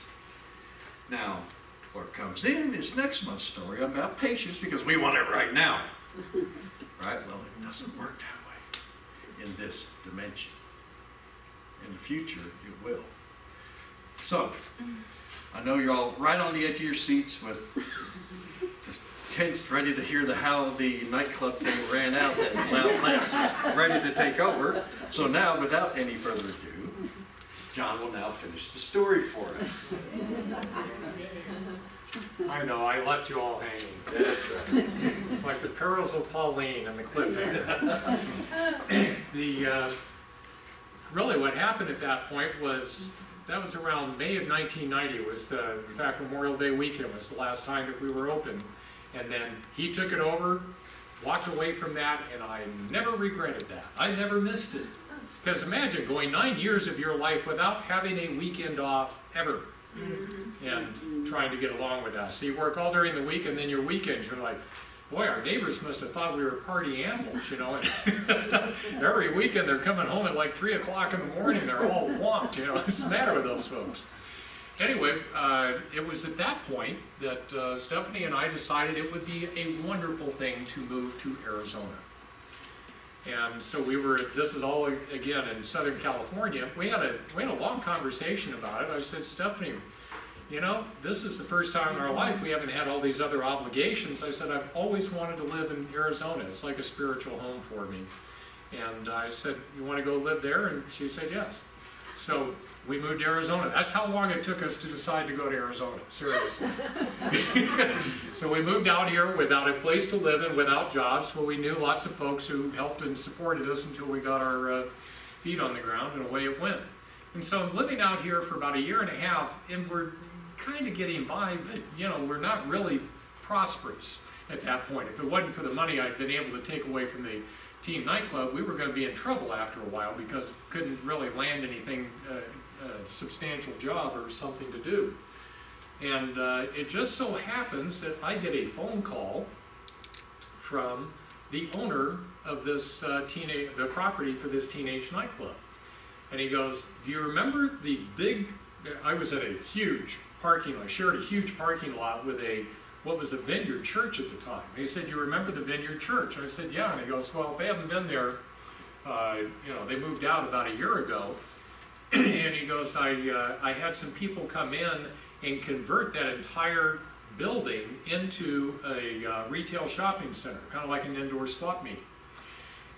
Now, what comes in is next month's story about patience because we want it right now. Right? Well, it doesn't work that way in this dimension. In the future, it will. So, I know you're all right on the edge of your seats with just tensed, ready to hear the how the nightclub thing ran out that loud Les is ready to take over. So now, without any further ado, John will now finish the story for us. I know, I left you all hanging. That's right. It's like the perils of Pauline and the cliffhanger. The, uh, really what happened at that point was, that was around May of 1990, was the, in fact, Memorial Day weekend was the last time that we were open. And then he took it over, walked away from that, and I never regretted that. I never missed it. Because imagine going nine years of your life without having a weekend off ever and trying to get along with us. So you work all during the week and then your weekends, you're like, boy, our neighbors must have thought we were party animals, you know? Every weekend they're coming home at like three o'clock in the morning, they're all whomped, you know? What's the matter with those folks? Anyway, uh, it was at that point that uh, Stephanie and I decided it would be a wonderful thing to move to Arizona. And so we were, this is all again in Southern California. We had a, we had a long conversation about it. I said, Stephanie, you know, this is the first time in our life we haven't had all these other obligations. I said, I've always wanted to live in Arizona. It's like a spiritual home for me. And I said, you want to go live there? And she said, yes. So we moved to Arizona. That's how long it took us to decide to go to Arizona, seriously. so we moved out here without a place to live and without jobs. Well, we knew lots of folks who helped and supported us until we got our uh, feet on the ground, and away it went. And so I'm living out here for about a year and a half, and we're kind of getting by, but, you know, we're not really prosperous at that point. If it wasn't for the money I'd been able to take away from the teen nightclub, we were gonna be in trouble after a while because couldn't really land anything, uh, a substantial job or something to do. And uh, it just so happens that I get a phone call from the owner of this uh, teenage, the property for this teenage nightclub. And he goes, do you remember the big, I was at a huge parking lot, shared a huge parking lot with a, what was a Vineyard Church at the time. And he said, you remember the Vineyard Church? And I said, yeah. And he goes, well, if they haven't been there, uh, you know, they moved out about a year ago. and he goes, I, uh, I had some people come in and convert that entire building into a uh, retail shopping center, kind of like an indoor swap meet.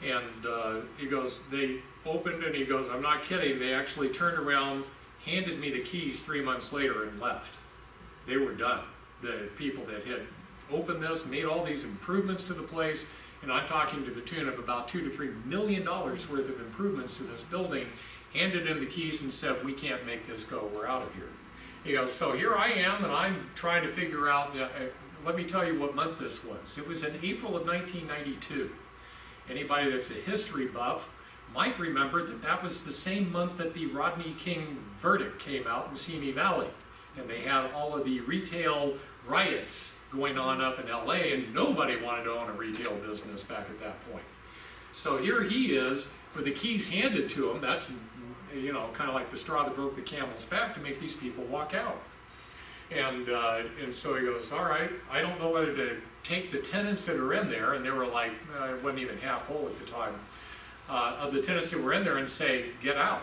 And uh, he goes, they opened and he goes, I'm not kidding, they actually turned around, handed me the keys three months later and left. They were done. The people that had opened this, made all these improvements to the place, and I'm talking to the tune of about two to three million dollars worth of improvements to this building, handed him the keys and said, we can't make this go, we're out of here. He goes, so here I am, and I'm trying to figure out, uh, uh, let me tell you what month this was. It was in April of 1992. Anybody that's a history buff might remember that that was the same month that the Rodney King verdict came out in Simi Valley. And they had all of the retail riots going on up in LA, and nobody wanted to own a retail business back at that point. So here he is with the keys handed to him. That's you know, kind of like the straw that broke the camel's back to make these people walk out. And, uh, and so he goes, all right, I don't know whether to take the tenants that are in there, and they were like, uh, it wasn't even half full at the time, uh, of the tenants that were in there and say, get out.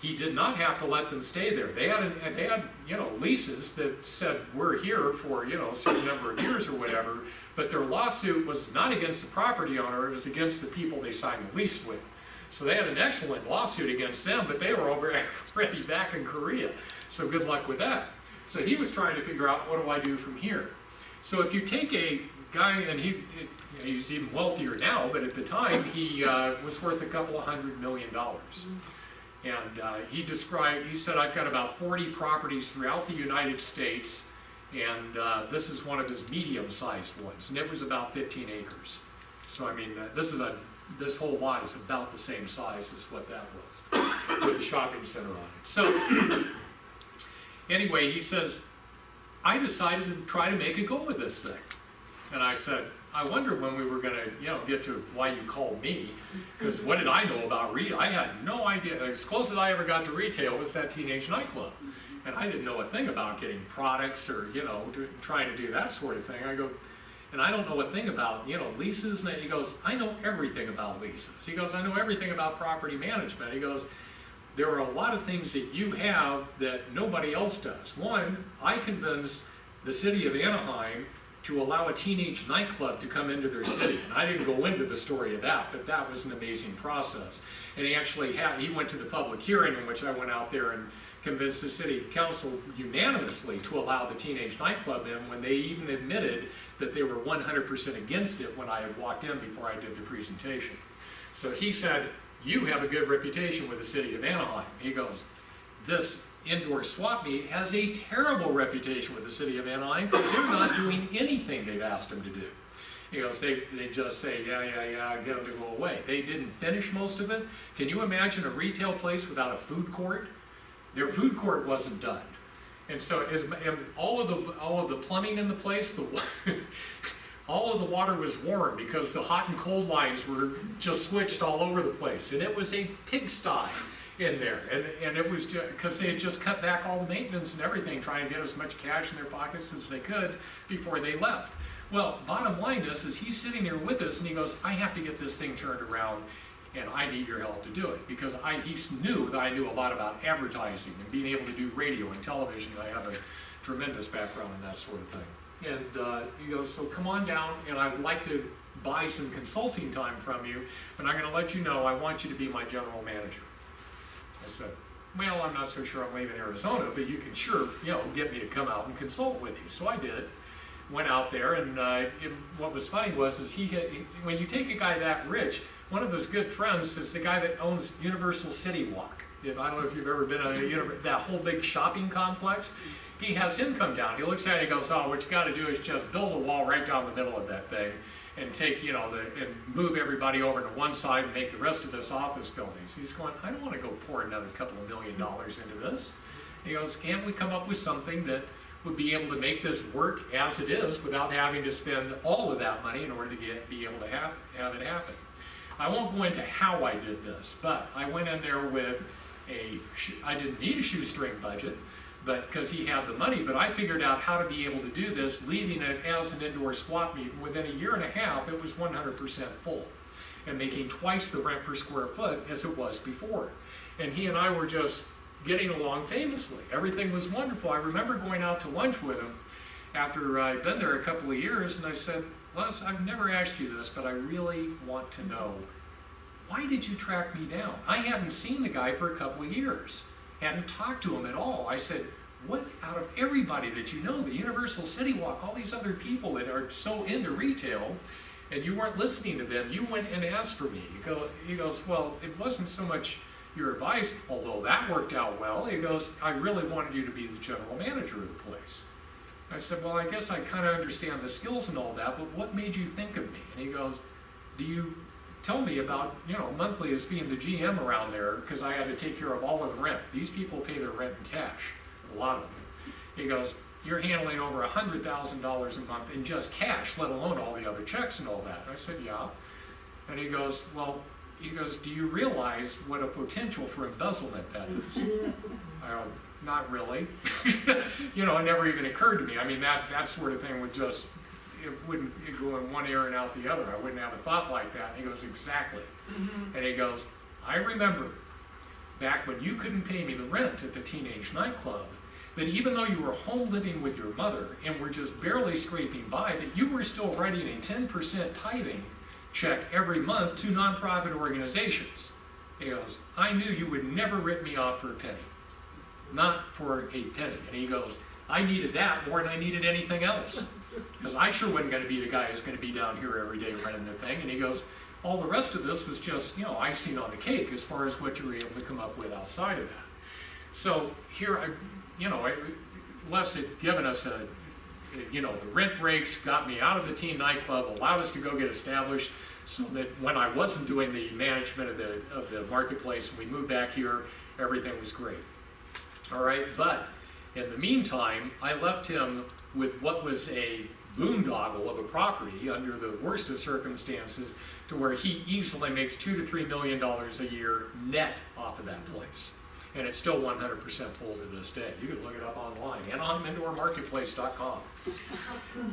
He did not have to let them stay there. They had, an, they had, you know, leases that said, we're here for, you know, a certain number of years or whatever, but their lawsuit was not against the property owner, it was against the people they signed the lease with. So they had an excellent lawsuit against them, but they were already back in Korea. So good luck with that. So he was trying to figure out, what do I do from here? So if you take a guy, and he, he's even wealthier now, but at the time he uh, was worth a couple of hundred million dollars. And uh, he described, he said, I've got about 40 properties throughout the United States, and uh, this is one of his medium-sized ones, and it was about 15 acres. So I mean, uh, this is a this whole lot is about the same size as what that was, with the shopping center on it. So, anyway, he says, I decided to try to make a go of this thing. And I said, I wonder when we were gonna, you know, get to why you called me, because what did I know about retail? I had no idea, as close as I ever got to retail was that teenage nightclub. And I didn't know a thing about getting products or, you know, trying to do that sort of thing. I go, and I don't know a thing about, you know, leases. And he goes, I know everything about leases. He goes, I know everything about property management. He goes, there are a lot of things that you have that nobody else does. One, I convinced the city of Anaheim to allow a teenage nightclub to come into their city. And I didn't go into the story of that, but that was an amazing process. And he actually had, he went to the public hearing in which I went out there and convinced the city council unanimously to allow the teenage nightclub in when they even admitted that they were 100% against it when I had walked in before I did the presentation. So he said, you have a good reputation with the city of Anaheim. He goes, this indoor swap meet has a terrible reputation with the city of Anaheim because they're not doing anything they've asked them to do. He goes, they, they just say, yeah, yeah, yeah, get them to go away. They didn't finish most of it. Can you imagine a retail place without a food court? Their food court wasn't done. And so is, all of the all of the plumbing in the place, the all of the water was warm because the hot and cold lines were just switched all over the place, and it was a pigsty in there. And, and it was because they had just cut back all the maintenance and everything, trying to get as much cash in their pockets as they could before they left. Well, bottom line is, is he's sitting there with us, and he goes, "I have to get this thing turned around." And I need your help to do it because I, he knew that I knew a lot about advertising and being able to do radio and television. I have a tremendous background in that sort of thing. And uh, he goes, so come on down, and I would like to buy some consulting time from you, but I'm going to let you know I want you to be my general manager. I said, well, I'm not so sure I'm leaving Arizona, but you can sure, you know, get me to come out and consult with you. So I did. Went out there, and uh, it, what was funny was, is he, had, when you take a guy that rich, one of his good friends is the guy that owns Universal City Walk. If, I don't know if you've ever been to that whole big shopping complex. he has him come down. He looks at it, he goes, oh, what you gotta do is just build a wall right down the middle of that thing and take, you know, the, and move everybody over to one side and make the rest of this office buildings. He's going, I don't wanna go pour another couple of million dollars into this. He goes, can't we come up with something that would be able to make this work as it is without having to spend all of that money in order to get, be able to have, have it happen? I won't go into how I did this, but I went in there with a, I didn't need a shoestring budget, but, because he had the money, but I figured out how to be able to do this, leaving it as an indoor swap meet. Within a year and a half, it was one hundred percent full, and making twice the rent per square foot as it was before. And he and I were just getting along famously. Everything was wonderful. I remember going out to lunch with him after I'd been there a couple of years, and I said, Les, I've never asked you this, but I really want to know, why did you track me down? I hadn't seen the guy for a couple of years, hadn't talked to him at all. I said, what out of everybody that you know, the Universal City Walk, all these other people that are so into retail, and you weren't listening to them, you went and asked for me. He, go, he goes, well, it wasn't so much your advice, although that worked out well. He goes, I really wanted you to be the general manager of the place. I said, well, I guess I kind of understand the skills and all that, but what made you think of me? And he goes, do you tell me about, you know, monthly as being the GM around there, because I had to take care of all of the rent. These people pay their rent in cash, a lot of them. He goes, you're handling over a hundred thousand dollars a month in just cash, let alone all the other checks and all that. I said, yeah. And he goes, well, he goes, do you realize what a potential for embezzlement that is? I go, not really. you know, it never even occurred to me. I mean, that, that sort of thing would just, it wouldn't it'd go in one ear and out the other. I wouldn't have a thought like that. And he goes, exactly. Mm-hmm. And he goes, I remember back when you couldn't pay me the rent at the teenage nightclub, that even though you were home living with your mother and were just barely scraping by, that you were still writing a 10% tithing check every month to nonprofit organizations. He goes, I knew you would never rip me off for a penny. Not for a penny. And he goes, I needed that more than I needed anything else. Because I sure wasn't going to be the guy who's going to be down here every day running the thing. And he goes, all the rest of this was just, you know, icing on the cake as far as what you were able to come up with outside of that. So here, I, you know, I, Les had given us a, you know, the rent breaks got me out of the teen nightclub, allowed us to go get established, so that when I wasn't doing the management of the of the marketplace, and we moved back here, everything was great. All right, but in the meantime, I left him with what was a boondoggle of a property under the worst of circumstances, to where he easily makes two to three million dollars a year net off of that place and it's still 100% full to this day. You can look it up online, AnaheimIndoorMarketplace.com.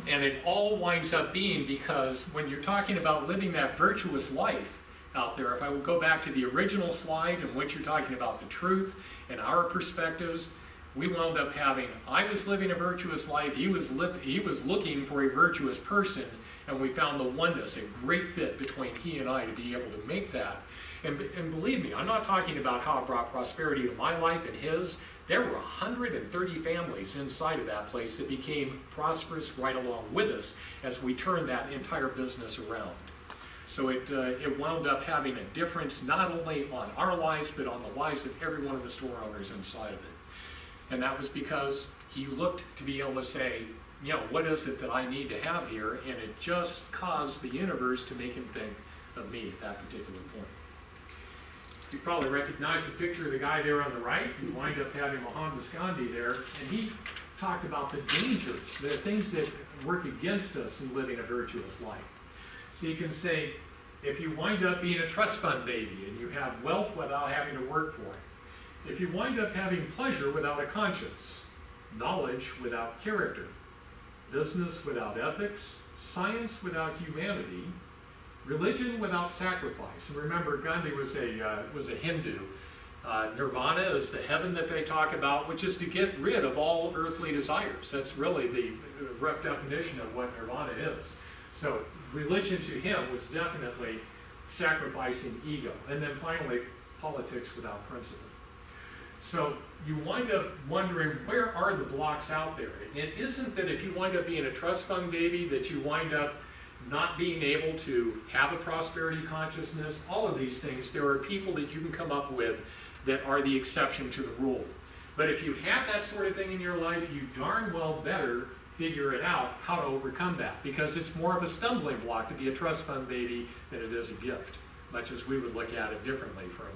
and it all winds up being because when you're talking about living that virtuous life out there, if I would go back to the original slide and what you're talking about the truth and our perspectives, we wound up having, I was living a virtuous life, he was, he was looking for a virtuous person, and we found the oneness, a great fit between he and I to be able to make that and, and believe me, I'm not talking about how it brought prosperity to my life and his. There were 130 families inside of that place that became prosperous right along with us as we turned that entire business around. So it, uh, it wound up having a difference not only on our lives, but on the lives of every one of the store owners inside of it. And that was because he looked to be able to say, you know, what is it that I need to have here? And it just caused the universe to make him think of me at that particular point. You probably recognize the picture of the guy there on the right. We wind up having Mohandas Gandhi there, and he talked about the dangers, the things that work against us in living a virtuous life. So you can say, if you wind up being a trust fund baby and you have wealth without having to work for it, if you wind up having pleasure without a conscience, knowledge without character, business without ethics, science without humanity, religion without sacrifice. And remember, Gandhi was a, uh, was a Hindu. Uh, nirvana is the heaven that they talk about, which is to get rid of all earthly desires. That's really the rough definition of what nirvana is. So religion to him was definitely sacrificing ego. And then finally, politics without principle. So you wind up wondering where are the blocks out there? It isn't that if you wind up being a trust fund baby that you wind up not being able to have a prosperity consciousness, all of these things, there are people that you can come up with that are the exception to the rule. But if you have that sort of thing in your life, you darn well better figure it out how to overcome that because it's more of a stumbling block to be a trust fund baby than it is a gift, much as we would look at it differently from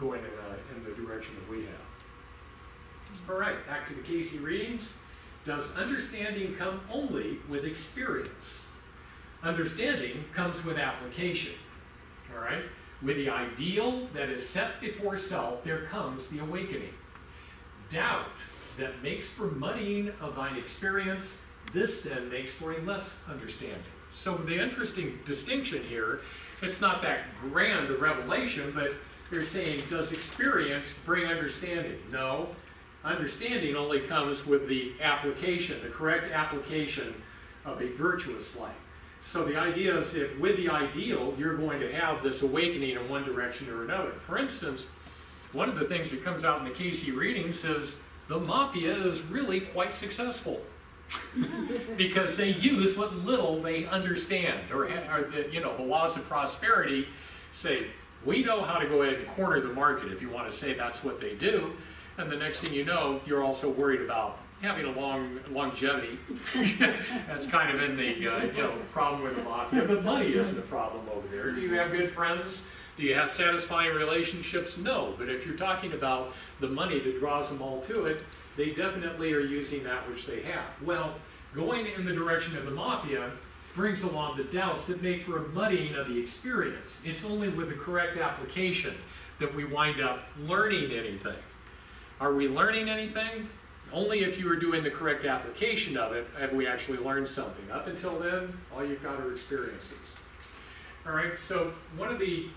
going in, uh, in the direction that we have. All right, back to the Cayce readings. Does understanding come only with experience? Understanding comes with application. All right? With the ideal that is set before self, there comes the awakening. Doubt that makes for muddying of thine experience, this then makes for a less understanding. So the interesting distinction here, it's not that grand a revelation, but they're saying, does experience bring understanding? No. Understanding only comes with the application, the correct application of a virtuous life. So the idea is that with the ideal, you're going to have this awakening in one direction or another. For instance, one of the things that comes out in the Cayce reading says the mafia is really quite successful because they use what little they understand, or, or the, you know, the laws of prosperity say we know how to go ahead and corner the market if you want to say that's what they do, and the next thing you know, you're also worried about having a long longevity. That's kind of in the uh, you know problem with the mafia, but money isn't a problem over there. Do you have good friends? Do you have satisfying relationships? No. But if you're talking about the money that draws them all to it, they definitely are using that which they have. Well, going in the direction of the mafia brings along the doubts that make for a muddying of the experience. It's only with the correct application that we wind up learning anything. Are we learning anything? Only if you are doing the correct application of it have we actually learned something. Up until then, all you've got are experiences. All right, so one of the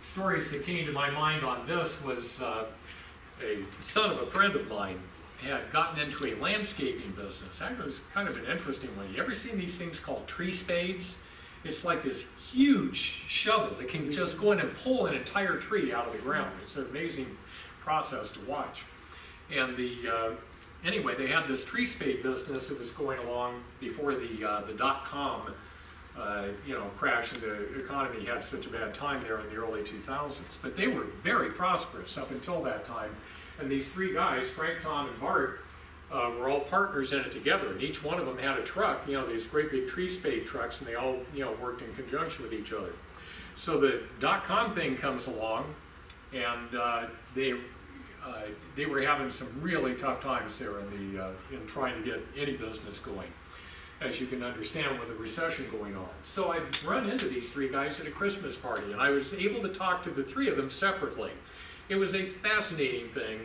stories that came to my mind on this was uh, a son of a friend of mine had gotten into a landscaping business. That was kind of an interesting one. You ever seen these things called tree spades? It's like this huge shovel that can just go in and pull an entire tree out of the ground. It's an amazing process to watch. And the uh, anyway, they had this tree spade business that was going along before the uh, the dot com you know crash and the economy had such a bad time there in the early 2000s. But they were very prosperous up until that time. And these three guys, Frank, Tom, and Bart, uh, were all partners in it together, and each one of them had a truck, you know, these great big tree spade trucks, and they all, you know, worked in conjunction with each other. So the dot-com thing comes along, and uh, they uh, they were having some really tough times there in the uh, in trying to get any business going, as you can understand with the recession going on. So I run into these three guys at a Christmas party, and I was able to talk to the three of them separately. It was a fascinating thing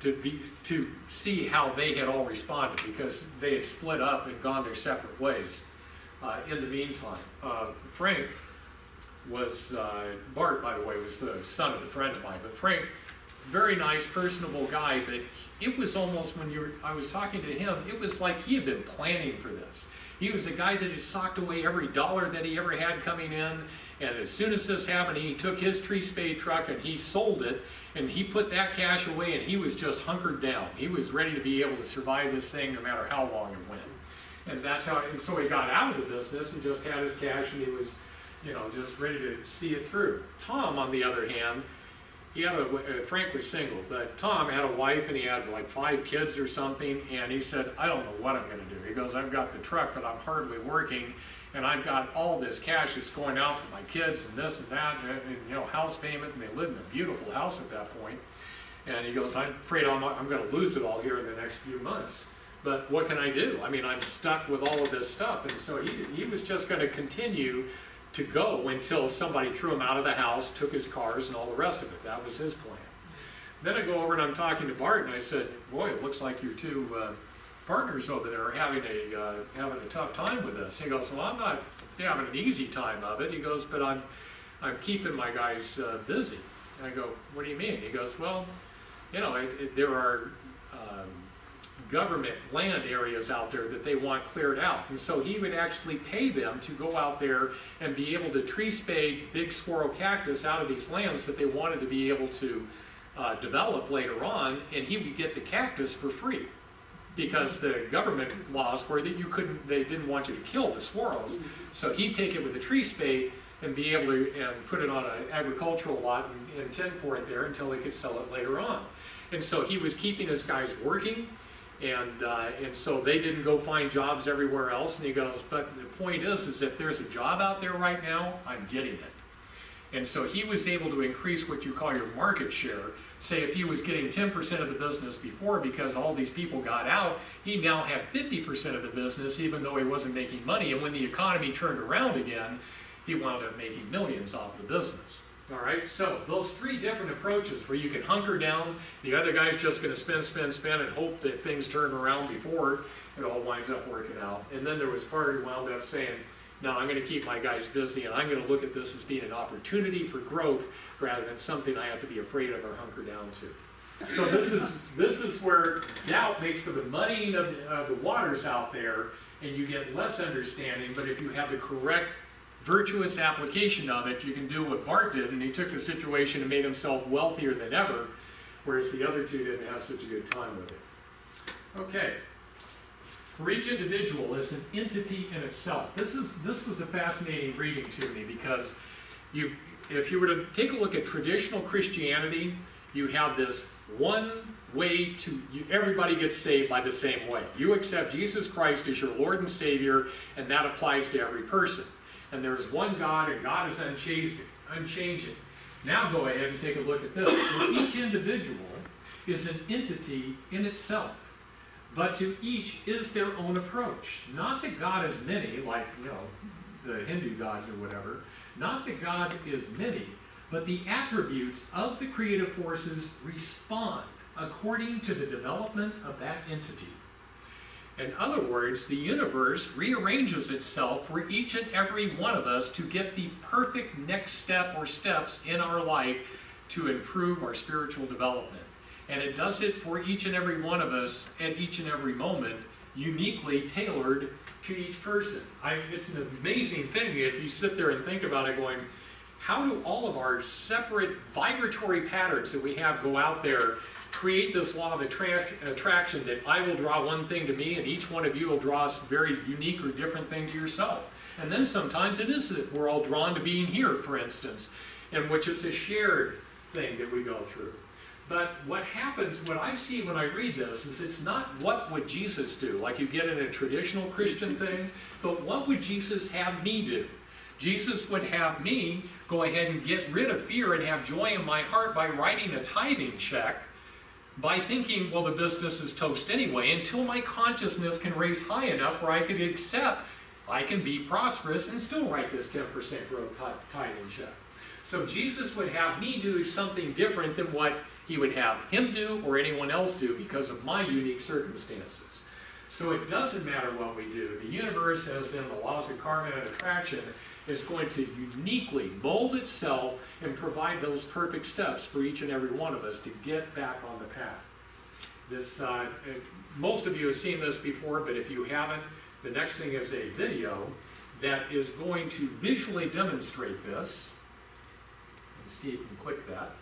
to be to see how they had all responded because they had split up and gone their separate ways. Uh, in the meantime, uh, Frank was uh, Bart, by the way, was the son of a friend of mine, but Frank very nice, personable guy, but it was almost when you were, I was talking to him, it was like he had been planning for this. He was a guy that had socked away every dollar that he ever had coming in, and as soon as this happened, he took his tree spade truck and he sold it, and he put that cash away, and he was just hunkered down. He was ready to be able to survive this thing no matter how long it went. And that's how, and so he got out of the business and just had his cash, and he was, you know, just ready to see it through. Tom, on the other hand, he had a, uh, Frank was single, but Tom had a wife and he had like five kids or something, and he said, I don't know what I'm gonna do. He goes, I've got the truck, but I'm hardly working, and I've got all this cash that's going out for my kids and this and that, and, and, you know, house payment, and they live in a beautiful house at that point. And he goes, I'm afraid I'm, I'm gonna lose it all here in the next few months. But what can I do? I mean, I'm stuck with all of this stuff, and so he, he was just gonna continue to go until somebody threw him out of the house, took his cars and all the rest of it. That was his plan. Then I go over and I'm talking to Bart and I said, boy, it looks like your two uh, partners over there are having a, uh, having a tough time with this. He goes, well, I'm not having an easy time of it. He goes, but I'm, I'm keeping my guys uh, busy. And I go, what do you mean? He goes, well, you know, it, it, there are government land areas out there that they want cleared out. And so he would actually pay them to go out there and be able to tree spade big saguaro cactus out of these lands that they wanted to be able to uh, develop later on, and he would get the cactus for free. Because the government laws were that you couldn't, they didn't want you to kill the saguaros. So he'd take it with a tree spade and be able to and put it on an agricultural lot and, and tend for it there until they could sell it later on. And so he was keeping his guys working, and, uh, and so they didn't go find jobs everywhere else. And he goes, but the point is, is if there's a job out there right now, I'm getting it. And so he was able to increase what you call your market share. Say if he was getting 10% of the business before because all these people got out, he now had 50% of the business even though he wasn't making money. And when the economy turned around again, he wound up making millions off the business. All right, so those three different approaches where you can hunker down, the other guy's just going to spend, spend, spend, and hope that things turn around before it all winds up working out. And then there was part who wound up saying, no, I'm going to keep my guys busy and I'm going to look at this as being an opportunity for growth rather than something I have to be afraid of or hunker down to. So this is, this is where doubt makes for the muddying of the waters out there and you get less understanding, but if you have the correct virtuous application of it, you can do what Bart did, and he took the situation and made himself wealthier than ever, whereas the other two didn't have such a good time with it. Okay. For each individual is an entity in itself. This is this was a fascinating reading to me because you if you were to take a look at traditional Christianity, you have this one way to you, everybody gets saved by the same way. You accept Jesus Christ as your Lord and Savior, and that applies to every person and there is one God, and God is unchanging. Now go ahead and take a look at this. each individual is an entity in itself, but to each is their own approach. Not that God is many, like you know the Hindu gods or whatever. Not that God is many, but the attributes of the creative forces respond according to the development of that entity. In other words, the universe rearranges itself for each and every one of us to get the perfect next step or steps in our life to improve our spiritual development. And it does it for each and every one of us at each and every moment, uniquely tailored to each person. I, it's an amazing thing if you sit there and think about it going, how do all of our separate vibratory patterns that we have go out there create this law of attract, attraction that I will draw one thing to me and each one of you will draw a very unique or different thing to yourself. And then sometimes it is that we're all drawn to being here, for instance, and which is a shared thing that we go through. But what happens, what I see when I read this, is it's not what would Jesus do, like you get in a traditional Christian thing, but what would Jesus have me do? Jesus would have me go ahead and get rid of fear and have joy in my heart by writing a tithing check by thinking, well, the business is toast anyway, until my consciousness can raise high enough where I could accept I can be prosperous and still write this 10% growth tithing check. So Jesus would have me do something different than what he would have him do or anyone else do because of my unique circumstances. So it doesn't matter what we do. The universe, as in the laws of karma and attraction, is going to uniquely mold itself and provide those perfect steps for each and every one of us to get back on the path. This, uh, most of you have seen this before, but if you haven't, the next thing is a video that is going to visually demonstrate this. And Steve can click that.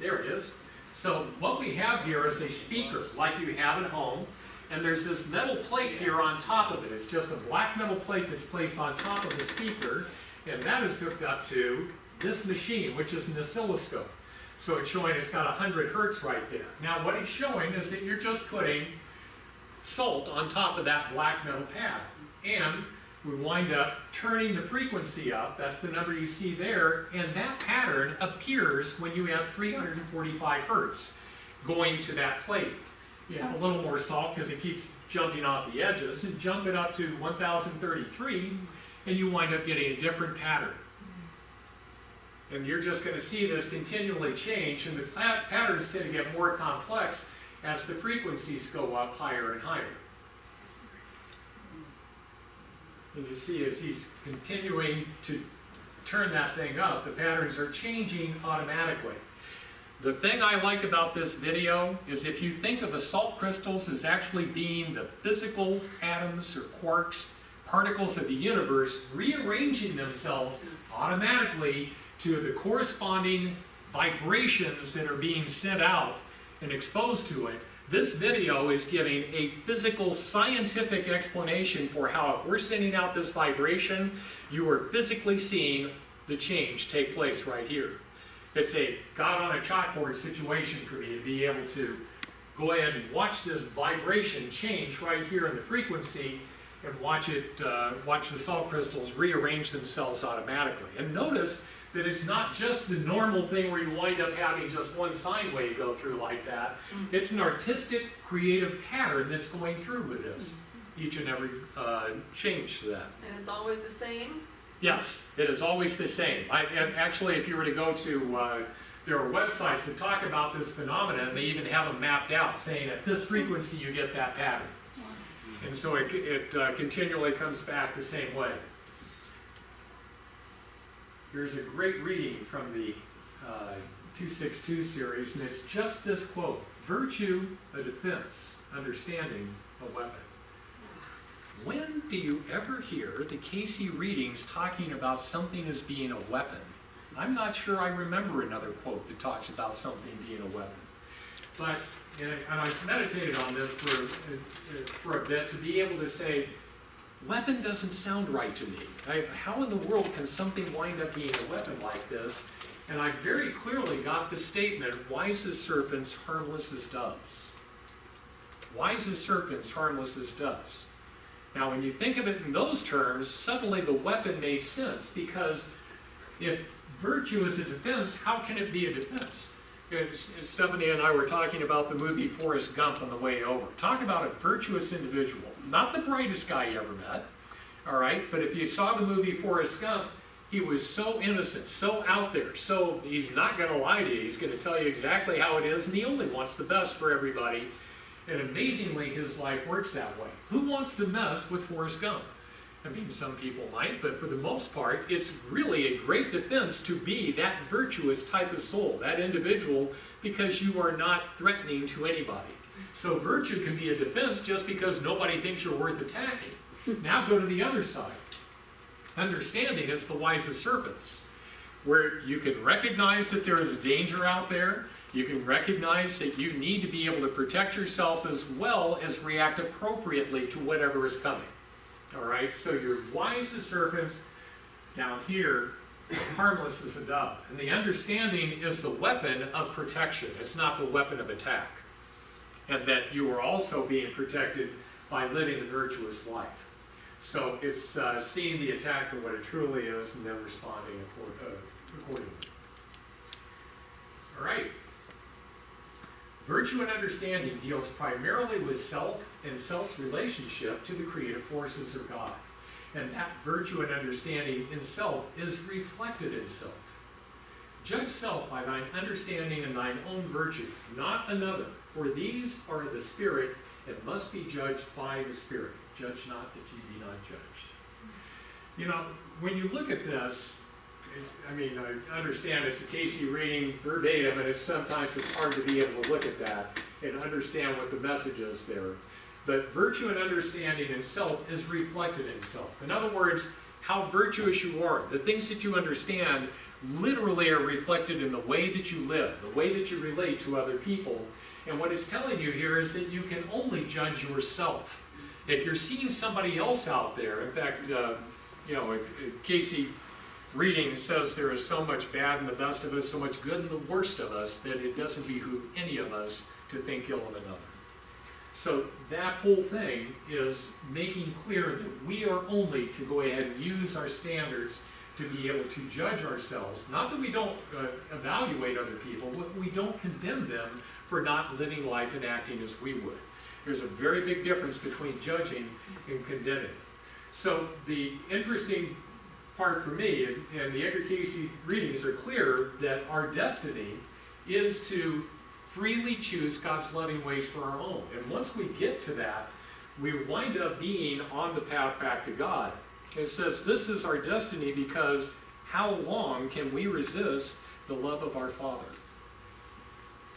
There it is. So what we have here is a speaker, like you have at home. And there's this metal plate here on top of it. It's just a black metal plate that's placed on top of the speaker, and that is hooked up to this machine, which is an oscilloscope. So it's showing it's got 100 hertz right there. Now what it's showing is that you're just putting salt on top of that black metal pad. And we wind up turning the frequency up, that's the number you see there, and that pattern appears when you have 345 hertz going to that plate you add a little more salt because it keeps jumping off the edges and jump it up to 1033 and you wind up getting a different pattern. And you're just going to see this continually change and the patterns tend to get more complex as the frequencies go up higher and higher. And you see as he's continuing to turn that thing up, the patterns are changing automatically. The thing I like about this video is if you think of the salt crystals as actually being the physical atoms or quarks, particles of the universe, rearranging themselves automatically to the corresponding vibrations that are being sent out and exposed to it, this video is giving a physical scientific explanation for how if we're sending out this vibration, you are physically seeing the change take place right here. It's a God on a chalkboard situation for me to be able to go ahead and watch this vibration change right here in the frequency and watch it, uh, watch the salt crystals rearrange themselves automatically. And notice that it's not just the normal thing where you wind up having just one sine wave go through like that. It's an artistic, creative pattern that's going through with this, each and every uh, change to that. And it's always the same? Yes, it is always the same. I, actually, if you were to go to, uh, there are websites that talk about this phenomenon, and they even have them mapped out, saying at this frequency you get that pattern. And so it, it uh, continually comes back the same way. Here's a great reading from the uh, 262 series, and it's just this quote Virtue, a defense, understanding, a weapon. When do you ever hear the Cayce readings talking about something as being a weapon? I'm not sure I remember another quote that talks about something being a weapon. But, and I- meditated on this for, for a bit to be able to say, weapon doesn't sound right to me. I, how in the world can something wind up being a weapon like this? And I very clearly got the statement, wise as serpents, harmless as doves. Wise as serpents, harmless as doves. Now, when you think of it in those terms, suddenly the weapon makes sense because if virtue is a defense, how can it be a defense? Stephanie and I were talking about the movie Forrest Gump on the way over. Talk about a virtuous individual. Not the brightest guy you ever met, all right? But if you saw the movie Forrest Gump, he was so innocent, so out there, so he's not going to lie to you. He's going to tell you exactly how it is, and he only wants the best for everybody. And amazingly, his life works that way. Who wants to mess with Forrest Gump? I mean, some people might, but for the most part, it's really a great defense to be that virtuous type of soul, that individual, because you are not threatening to anybody. So virtue can be a defense just because nobody thinks you're worth attacking. Now go to the other side. Understanding is the wisest serpents, where you can recognize that there is a danger out there. You can recognize that you need to be able to protect yourself as well as react appropriately to whatever is coming. All right, so you're wise as serpents down here, harmless as a dove. And the understanding is the weapon of protection, it's not the weapon of attack. And that you are also being protected by living a virtuous life. So it's uh, seeing the attack for what it truly is and then responding uh, accordingly. All right. Virtue and understanding deals primarily with self and self's relationship to the creative forces of God. And that virtue and understanding in self is reflected in self. Judge self by thine understanding and thine own virtue, not another. For these are the Spirit, and must be judged by the Spirit. Judge not that ye be not judged. You know, when you look at this, I mean, I understand it's a Cayce reading verbatim, and it's sometimes it's hard to be able to look at that and understand what the message is there. But virtue and understanding in self is reflected in self. In other words, how virtuous you are, the things that you understand, literally are reflected in the way that you live, the way that you relate to other people. And what it's telling you here is that you can only judge yourself. If you're seeing somebody else out there, in fact, uh, you know, Cayce reading says there is so much bad in the best of us, so much good in the worst of us, that it doesn't behoove any of us to think ill of another. So that whole thing is making clear that we are only to go ahead and use our standards to be able to judge ourselves. Not that we don't uh, evaluate other people, but we don't condemn them for not living life and acting as we would. There's a very big difference between judging and condemning. So the interesting part for me, and, and the Edgar Cayce readings are clear that our destiny is to freely choose God's loving ways for our own. And once we get to that, we wind up being on the path back to God. It says this is our destiny because how long can we resist the love of our Father?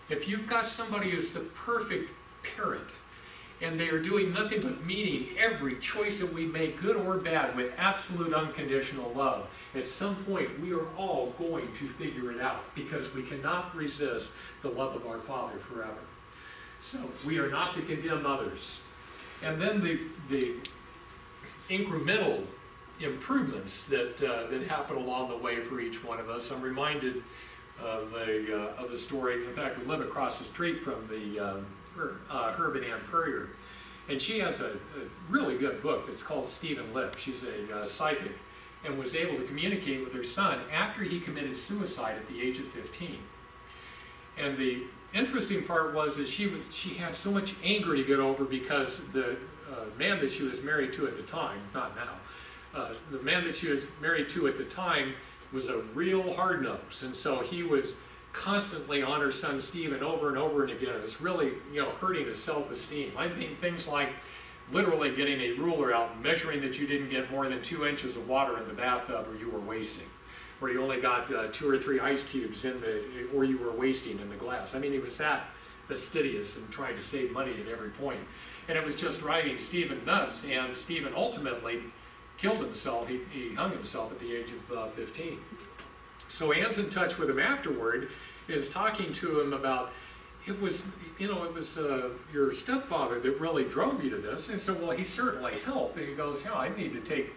If you've got somebody who's the perfect parent, and they are doing nothing but meeting every choice that we make, good or bad, with absolute unconditional love. At some point, we are all going to figure it out because we cannot resist the love of our Father forever. So we are not to condemn others. And then the, the incremental improvements that, uh, that happen along the way for each one of us. I'm reminded of the, uh, of the story. In fact, we live across the street from the um, uh, Herb and Anne Puryear. And she has a, a really good book. It's called Stephen Lives. She's a uh, psychic and was able to communicate with her son after he committed suicide at the age of 15. And the interesting part was that she was she had so much anger to get over because the uh, man that she was married to at the time, not now, uh, the man that she was married to at the time was a real hard nose, and so he was constantly on her son Stephen over and over and again. It was really you know hurting his self-esteem. I mean things like literally getting a ruler out and measuring that you didn't get more than two inches of water in the bathtub or you were wasting where you only got uh, two or three ice cubes in the, or you were wasting in the glass. I mean, he was that fastidious and trying to save money at every point. And it was just driving Stephen nuts, and Stephen ultimately killed himself. He, he hung himself at the age of uh, 15. So Anne's in touch with him afterward, is talking to him about, it was, you know, it was uh, your stepfather that really drove you to this. And so, well, he certainly helped. And he goes, yeah, I need to take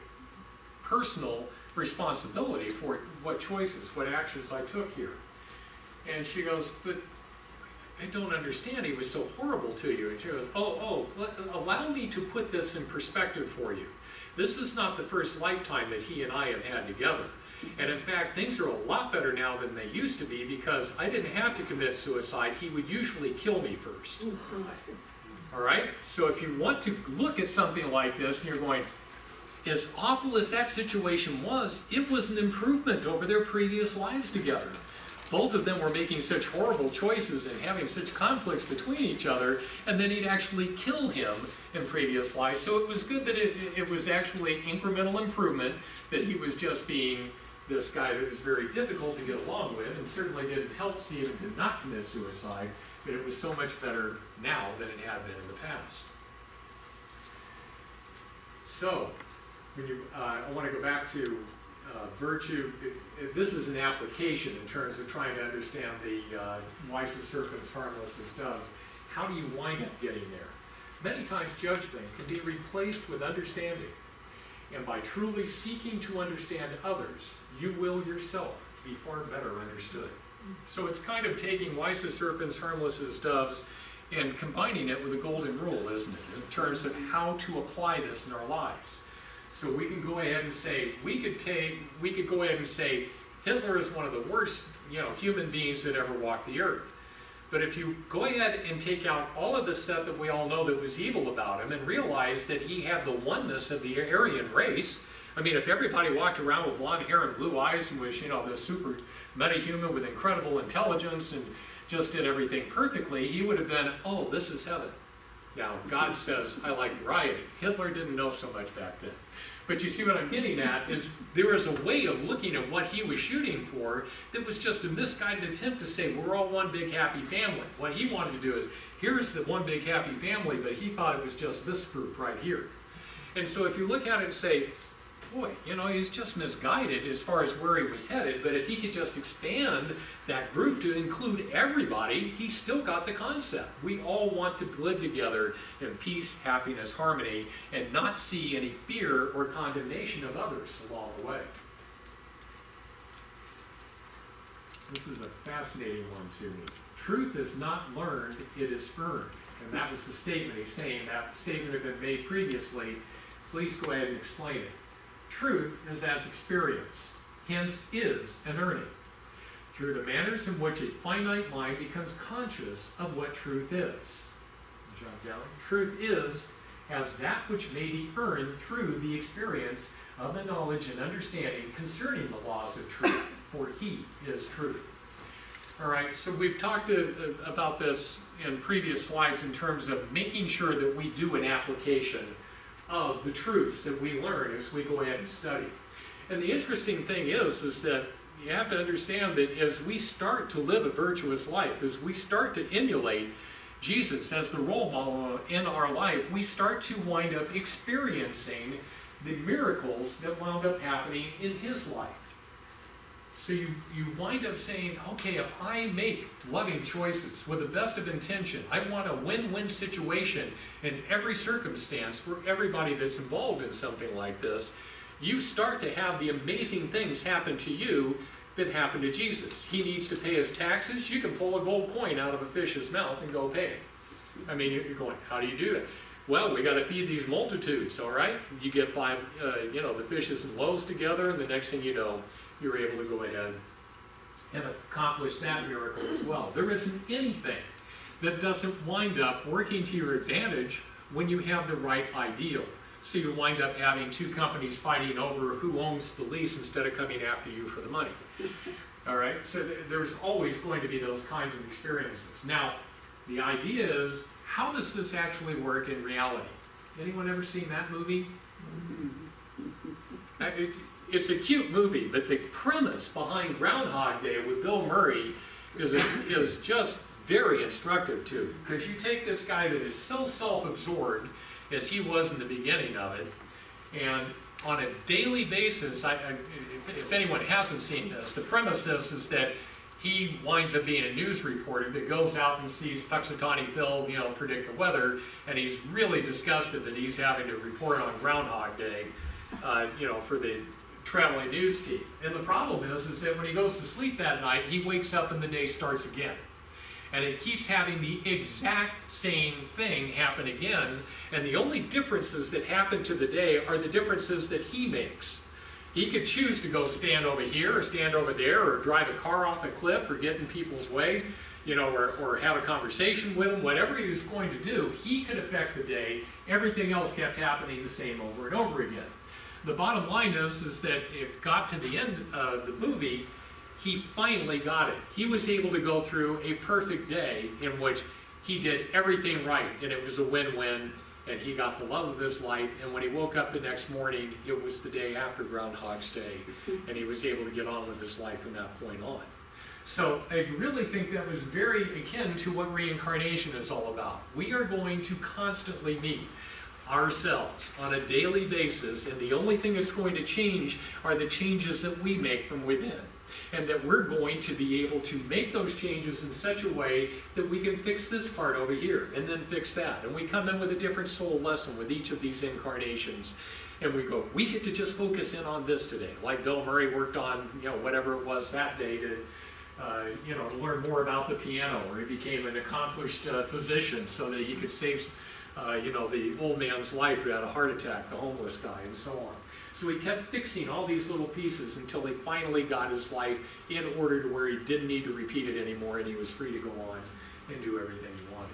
personal responsibility for what choices, what actions I took here. And she goes, but I don't understand. He was so horrible to you. And she goes, oh, oh, allow me to put this in perspective for you. This is not the first lifetime that he and I have had together. And in fact, things are a lot better now than they used to be because I didn't have to commit suicide. He would usually kill me first. Oh, All right? So if you want to look at something like this and you're going, as awful as that situation was, it was an improvement over their previous lives together. Both of them were making such horrible choices and having such conflicts between each other, and then he'd actually kill him in previous lives. So it was good that it, it was actually incremental improvement, that he was just being this guy that was very difficult to get along with, and certainly didn't help Stephen to not commit suicide, but it was so much better now than it had been in the past. So, when you, uh, I want to go back to uh, virtue. It, it, this is an application in terms of trying to understand the uh, wise as serpents, harmless as doves. How do you wind up getting there? Many times judgment can be replaced with understanding. And by truly seeking to understand others, you will yourself be far better understood. So it's kind of taking wise as serpents, harmless as doves, and combining it with the golden rule, isn't it, in terms of how to apply this in our lives. So we can go ahead and say, we could take, we could go ahead and say, Hitler is one of the worst, you know, human beings that ever walked the earth. But if you go ahead and take out all of the stuff that we all know that was evil about him and realize that he had the oneness of the Aryan race, I mean, if everybody walked around with blonde hair and blue eyes and was, you know, this super metahuman with incredible intelligence and just did everything perfectly, he would have been, oh, this is heaven. Now, God says, I like variety. Hitler didn't know so much back then. But you see what I'm getting at is there is a way of looking at what he was shooting for that was just a misguided attempt to say we're all one big happy family. What he wanted to do is here's the one big happy family, but he thought it was just this group right here. And so if you look at it and say, boy, you know, he's just misguided as far as where he was headed, but if he could just expand that group to include everybody, he still got the concept. We all want to live together in peace, happiness, harmony, and not see any fear or condemnation of others along the way. This is a fascinating one to me. Truth is not learned, it is earned. And that was the statement he's saying. That statement had been made previously. Please go ahead and explain it. Truth is as experience, hence is an earning, through the manners in which a finite mind becomes conscious of what truth is. John Calvin. Truth is as that which may be earned through the experience of the knowledge and understanding concerning the laws of truth, for he is truth. All right, so we've talked about this in previous slides in terms of making sure that we do an application of the truths that we learn as we go ahead and study. And the interesting thing is, is that you have to understand that as we start to live a virtuous life, as we start to emulate Jesus as the role model in our life, we start to wind up experiencing the miracles that wound up happening in his life. So you, you wind up saying, okay, if I make loving choices with the best of intention, I want a win-win situation in every circumstance for everybody that's involved in something like this, you start to have the amazing things happen to you that happened to Jesus. He needs to pay his taxes. You can pull a gold coin out of a fish's mouth and go pay. I mean, you're going, how do you do that? Well, we got to feed these multitudes, all right? You get five, uh, you know, the fishes and loaves together, and the next thing you know, you're able to go ahead and accomplish that miracle as well. There isn't anything that doesn't wind up working to your advantage when you have the right ideal. So you wind up having two companies fighting over who owns the lease instead of coming after you for the money. All right, so th- there's always going to be those kinds of experiences. Now, the idea is, how does this actually work in reality? Anyone ever seen that movie? Uh, it- It's a cute movie, but the premise behind Groundhog Day with Bill Murray is, is just very instructive too. Because you take this guy that is so self-absorbed as he was in the beginning of it, and on a daily basis, I, I, if- if anyone hasn't seen this, the premise is, is that he winds up being a news reporter that goes out and sees Punxsutawney Phil, you know, predict the weather, and he's really disgusted that he's having to report on Groundhog Day, uh, you know, for the traveling news team. And the problem is, is that when he goes to sleep that night, he wakes up and the day starts again. And it keeps having the exact same thing happen again. And the only differences that happen to the day are the differences that he makes. He could choose to go stand over here or stand over there or drive a car off a cliff or get in people's way, you know, or, or have a conversation with them. Whatever he was going to do, he could affect the day. Everything else kept happening the same over and over again. The bottom line is, is that it got to the end of the movie, he finally got it. He was able to go through a perfect day in which he did everything right, and it was a win-win, and he got the love of his life. And when he woke up the next morning, it was the day after Groundhog's Day, mm-hmm. and he was able to get on with his life from that point on. So I really think that was very akin to what reincarnation is all about. We are going to constantly meet ourselves on a daily basis, and the only thing that's going to change are the changes that we make from within. And that we're going to be able to make those changes in such a way that we can fix this part over here and then fix that. And we come in with a different soul lesson with each of these incarnations. And we go, we get to just focus in on this today. Like Bill Murray worked on, you know, whatever it was that day to, uh, you know, learn more about the piano, or he became an accomplished uh, physician so that he could save uh, you know, the old man's life who had a heart attack, the homeless guy, and so on. So he kept fixing all these little pieces until he finally got his life in order to where he didn't need to repeat it anymore and he was free to go on and do everything he wanted.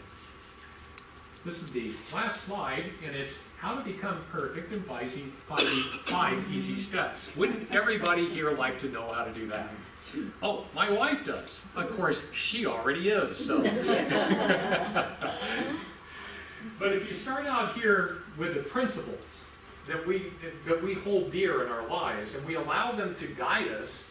This is the last slide, and it's how to become perfect in five, easy steps. Wouldn't everybody here like to know how to do that? Oh, my wife does. Of course, she already is, so. But if you start out here with the principles that we, that we hold dear in our lives and we allow them to guide us,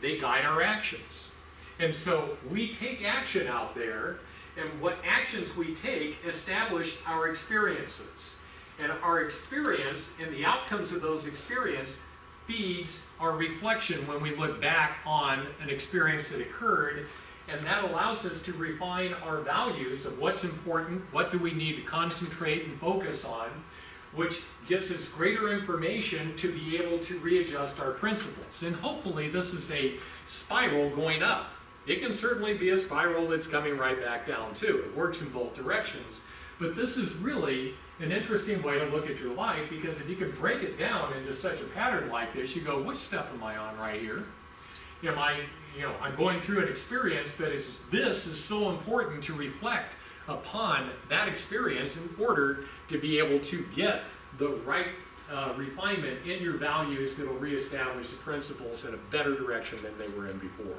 they guide our actions. And so we take action out there, and what actions we take establish our experiences. And our experience and the outcomes of those experiences feeds our reflection when we look back on an experience that occurred and that allows us to refine our values of what's important, what do we need to concentrate and focus on, which gives us greater information to be able to readjust our principles. And hopefully this is a spiral going up. It can certainly be a spiral that's coming right back down too. It works in both directions. But this is really an interesting way to look at your life because if you can break it down into such a pattern like this, you go, which step am I on right here? Am I, you know, I'm going through an experience, but is this is so important to reflect upon that experience in order to be able to get the right uh, refinement in your values that will reestablish the principles in a better direction than they were in before.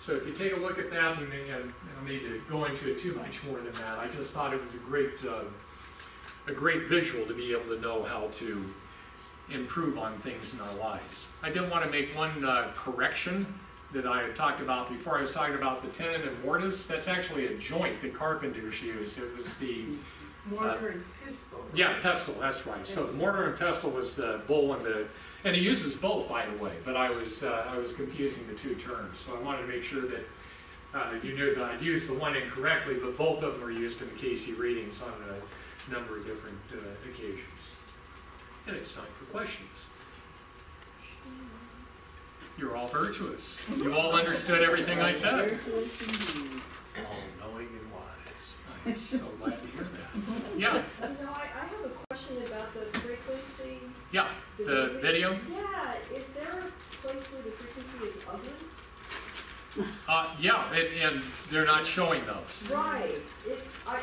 So if you take a look at that, and, and I don't need to go into it too much more than that, I just thought it was a great, uh, a great visual to be able to know how to improve on things in our lives. I did want to make one uh, correction that I had talked about before. I was talking about the tenon and mortise. That's actually a joint that carpenters use. It was the Mortar and pestle. yeah pestle. That's right. So the mortar and pestle was the bull and the and he uses both, by the way. But I was uh, I was confusing the two terms, so I wanted to make sure that. Uh, you knew that I'd used the one incorrectly, but both of them are used in the Cayce readings on a number of different uh, occasions. And it's time for questions. You're all virtuous. You all understood everything I said. All knowing and wise. I'm so glad to hear that. Yeah, You know, I, I have a question about the frequency. yeah, the video. Yeah, is there a place where the frequency is ugly? Uh, yeah, and, and they're not showing those. Right, it, I,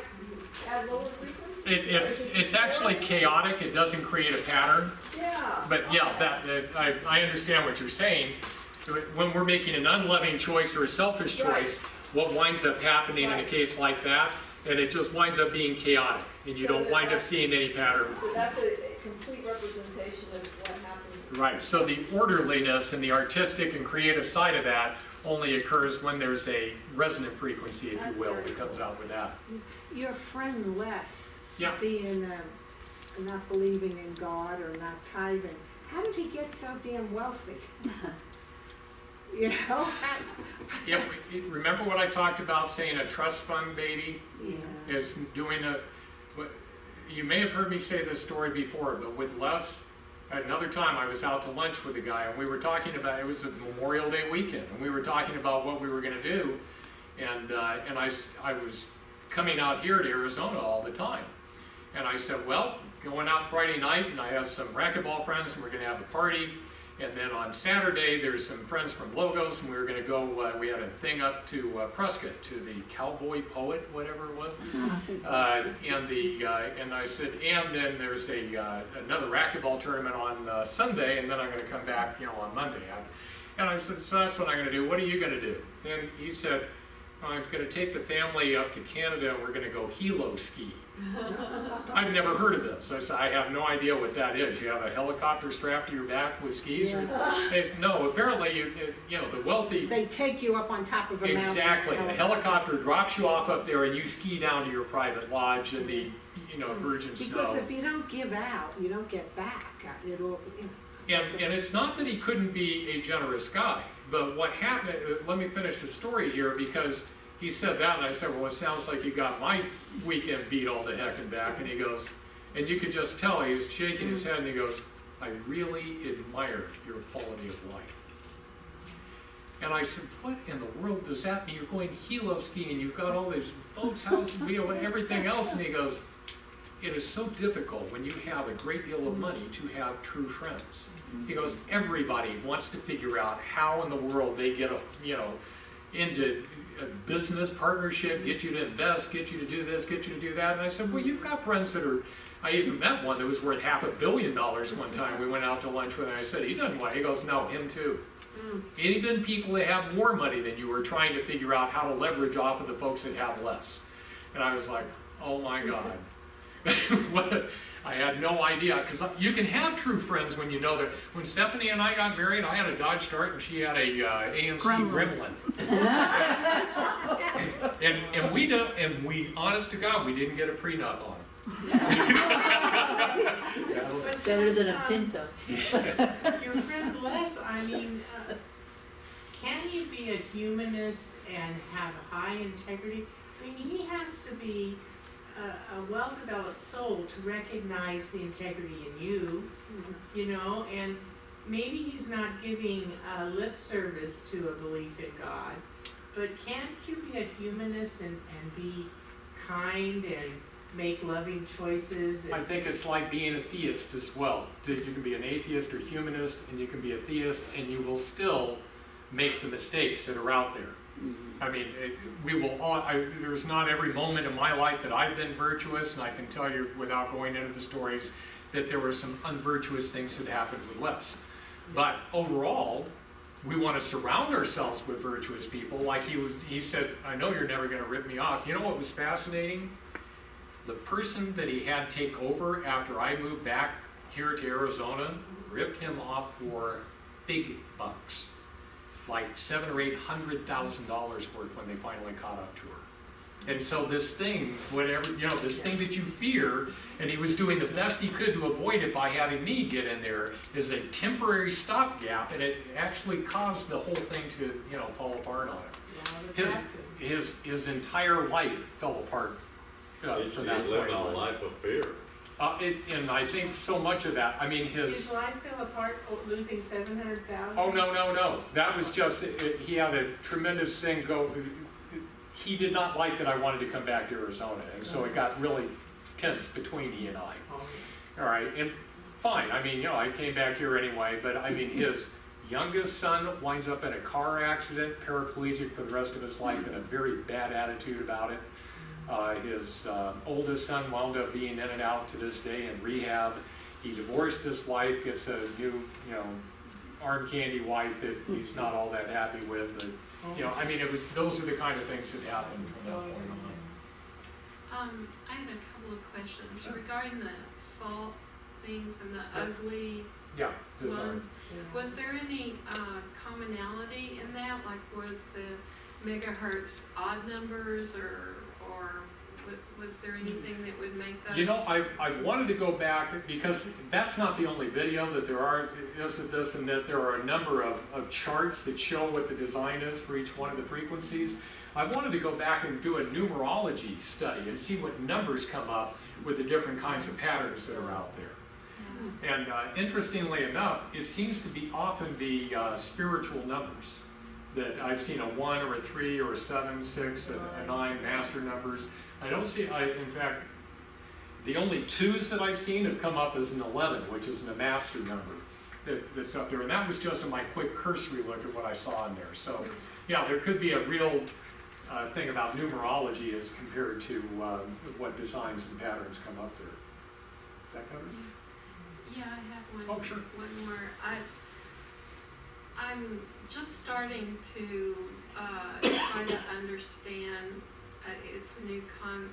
at lower frequencies? It, it's, it's actually chaotic, it doesn't create a pattern, Yeah. but yeah, that, that, I, I understand what you're saying. When we're making an unloving choice or a selfish Right. choice, what winds up happening in a case like that, and it just winds up being chaotic, and you So don't that wind up that's- seeing any pattern. So that's a, a complete representation of what happened. Right, so the orderliness and the artistic and creative side of that only occurs when there's a resonant frequency, if That's you will, very that comes out with that. Your friend Les, Yeah. being uh, not believing in God or not tithing, how did he get so damn wealthy? You know? Yeah, we- remember what I talked about saying a trust fund baby Yeah. is doing a, what- you may have heard me say this story before, but with Les, at another time, I was out to lunch with a guy, and we were talking about, it was a Memorial Day weekend, and we were talking about what we were gonna do, and, uh, and I, I was coming out here to Arizona all the time. And I said, well, going out Friday night, and I have some racquetball friends, and we're gonna have a party. And then on Saturday, there's some friends from Logos, and we were gonna go, uh, we had a thing up to uh, Prescott, to the Cowboy Poet, whatever it was. Uh, and the, uh, and I said, and then there's a, uh, another racquetball tournament on uh, Sunday, and then I'm gonna come back, you know, on Monday. I- And I said, so that's what I'm gonna do, what are you gonna do? And he said, I'm gonna take the family up to Canada, and we're gonna go helo ski. I've never heard of this. I said, I have no idea what that is. You have a helicopter strapped to your back with skis? or Eh, No, apparently, you, you know, the wealthy They take you up on top of a mountain. Exactly. The helicopter drops you off up there and you ski down to your private lodge in the, you know, virgin Because snow. if you don't give out, you don't get back. Uh, It'll, And, and it's not that he couldn't be a generous guy, but what happened, uh, let me finish the story here because he said that and I said, well, it sounds like you got my weekend beat all the heck and back. And he goes, and you could just tell, he was shaking his head and he goes, I really admire your quality of life. And I said, what in the world does that mean? You're going helo skiing, you've got all these boats, houses, and everything else. And he goes, it is so difficult when you have a great deal of money to have true friends. He goes, everybody wants to figure out how in the world they get a, you know, into business partnership, get you to invest, get you to do this, get you to do that. And I said, well, you've got friends that are, I even met one that was worth half a billion dollars one time. We went out to lunch with him. I said, he doesn't want, he goes, no, him too. Mm. Even people that have more money than you are trying to figure out how to leverage off of the folks that have less. And I was like, oh my God. what? I had no idea because you can have true friends when you know that. When Stephanie and I got married, I had a Dodge Dart and she had a uh, AMC Gremlin. and and we don't and we honest to God we didn't get a prenup on it. But Better than a Pinto. Your friend Les, I mean, uh, can you be a humanist and have high integrity? I mean, he has to be a, a well-developed soul to recognize the integrity in you, you know, and maybe he's not giving uh, lip service to a belief in God, but can't you be a humanist and, and be kind and make loving choices? And, I think it's like being a theist as well. You can be an atheist or humanist, and you can be a theist, and you will still make the mistakes that are out there. Mm-hmm. I mean, it, we will all, I, there's not every moment in my life that I've been virtuous, and I can tell you without going into the stories that there were some unvirtuous things that happened with Wes. But overall, we want to surround ourselves with virtuous people. Like he he said, I know you're never going to rip me off. You know what was fascinating? The person that he had take over after I moved back here to Arizona ripped him off for big bucks like seven or eight hundred thousand dollars worth when they finally caught up to her. And so this thing, whatever, you know, this thing that you fear, and he was doing the best he could to avoid it by having me get in there, is a temporary stopgap, and it actually caused the whole thing to, you know, fall apart on him. His, his, his entire life fell apart uh, He's from he's that living a life of fear. Uh, it, and I think so much of that, I mean, his. His life fell apart, losing seven hundred thousand? Oh, no, no, no, that was just, it- it- he had a tremendous thing go, he did not like that I wanted to come back to Arizona, and so it got really tense between he and I. All right, and fine, I mean, you know, I came back here anyway, but I mean, his youngest son winds up in a car accident, paraplegic for the rest of his life, and a very bad attitude about it. Uh, his uh, oldest son wound up being in and out to this day in rehab. He divorced his wife, gets a new, you know, arm candy wife that he's not all that happy with, but, you know, I mean, it was, those are the kind of things that happened from that point on. Um, I had a couple of questions regarding the salt things and the ugly Yeah, ones. Was there any, uh, commonality in that? Like, was the megahertz odd numbers or, was there anything that would make those? You know, I, I wanted to go back because that's not the only video that there are, this and this and that. There are a number of, of charts that show what the design is for each one of the frequencies. I wanted to go back and do a numerology study and see what numbers come up with the different kinds of patterns that are out there. Yeah. And uh, interestingly enough, it seems to be often the uh, spiritual numbers that I've seen a one or a three or a seven, six, and a nine master numbers. I don't see, I, in fact, the only twos that I've seen have come up as an 11, which is a master number that, that's up there. And that was just in my quick cursory look at what I saw in there. So, yeah, there could be a real uh, thing about numerology as compared to um, what designs and patterns come up there. That covered? Yeah, I have one. Oh, sure. One more. I, I'm just starting to, uh, try to understand, Uh, it's a new con,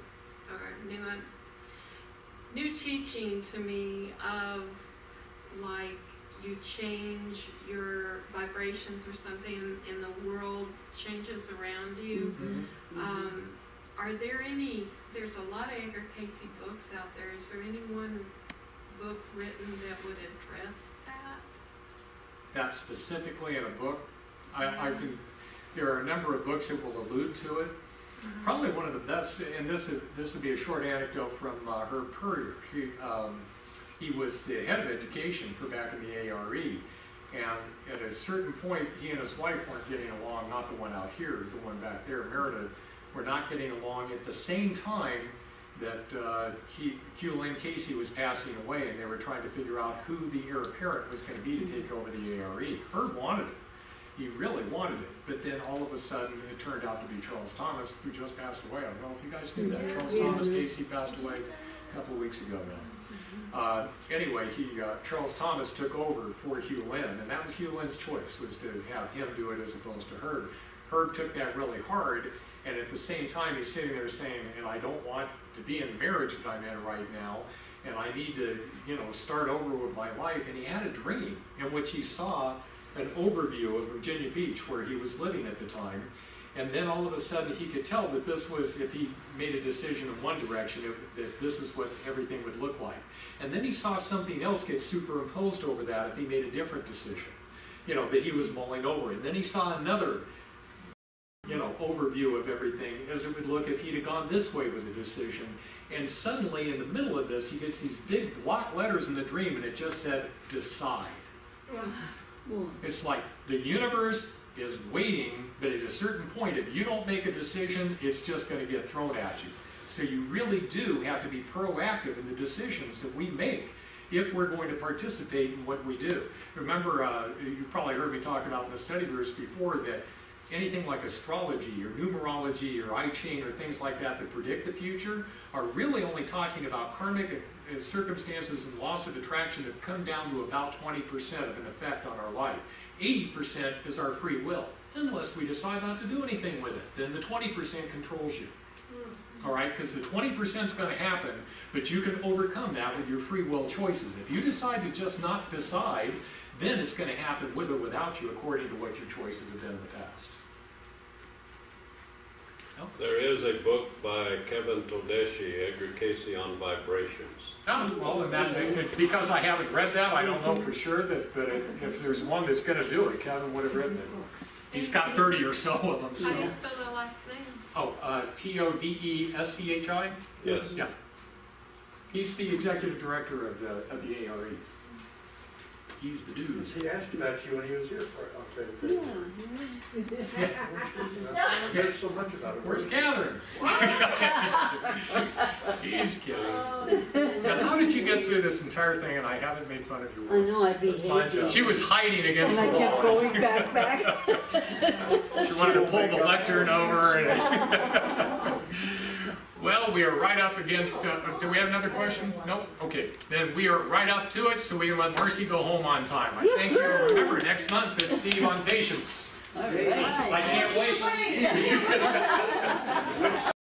or new, un- new teaching to me of, like, you change your vibrations or something and the world changes around you. Mm-hmm. Mm-hmm. Um, are there any, there's a lot of Edgar Cayce books out there, is there any one book written that would address that? that specifically in a book. I, I can, there are a number of books that will allude to it. Probably one of the best, and this is, this would be a short anecdote from uh, Herb Puryear. He, um, he was the head of education for back in the ARE. And at a certain point, he and his wife weren't getting along, not the one out here, the one back there, Meredith, were not getting along at the same time that uh, he, Hugh Lynn Cayce was passing away, and they were trying to figure out who the heir apparent was going to be to take over the ARE. Herb wanted it. He really wanted it, but then all of a sudden, it turned out to be Charles Thomas, who just passed away. I don't know if you guys knew that. Yeah, Charles yeah. Thomas Cayce passed away a couple of weeks ago now. Uh, anyway, he, uh, Charles Thomas took over for Hugh Lynn, and that was Hugh Lynn's choice, was to have him do it as opposed to Herb. Herb took that really hard, and at the same time, he's sitting there saying, and I don't want to be in the marriage that I'm in right now, and I need to, you know, start over with my life. And he had a dream in which he saw an overview of Virginia Beach, where he was living at the time. And then all of a sudden, he could tell that this was, if he made a decision in one direction, it- that this is what everything would look like. And then he saw something else get superimposed over that if he made a different decision, you know, that he was mulling over. And then he saw another, you know, overview of everything as it would look if he'd have gone this way with the decision. And suddenly, in the middle of this, he gets these big block letters in the dream, and it just said, decide. It's like the universe is waiting, but at a certain point, if you don't make a decision, it's just going to get thrown at you. So you really do have to be proactive in the decisions that we make if we're going to participate in what we do. Remember, uh, you probably heard me talk about in the study verse before that anything like astrology or numerology or I Ching or things like that that predict the future are really only talking about karmic circumstances and laws of attraction have come down to about 20% of an effect on our life. 80% is our free will, unless we decide not to do anything with it. Then the 20% controls you. Mm-hmm. All right, because the 20% is going to happen, but you can overcome that with your free will choices. If you decide to just not decide, then it's going to happen with or without you according to what your choices have been in the past. There is a book by Kevin Todeschi, Edgar Cayce on vibrations. Oh, well, and that, because I haven't read that, I don't know for sure that, but if, if there's one that's going to do it, Kevin would have written it. He's got 30 or so of them, so. How do you spell the last name? Oh, uh, T O D E S C H I? Yes. Yeah. He's the executive director of the, of the ARE. He's the dude. He asked about you when he was here for, on Yeah, February yeah. I heard so much about it. Where's Catherine? He's kidding. Oh, Now, how did you get through this entire thing and I haven't made fun of you I once? know, I That's my behaved. job. She was hiding against And the I kept wall. going back, back. She wanted to pull the lectern over and. Well, we are right up against, uh, do we have another question? Nope, okay. Then we are right up to it, so we can let Mercy go home on time. I think you'll Remember, next month, it's Steve on patience. All right. I can't wait.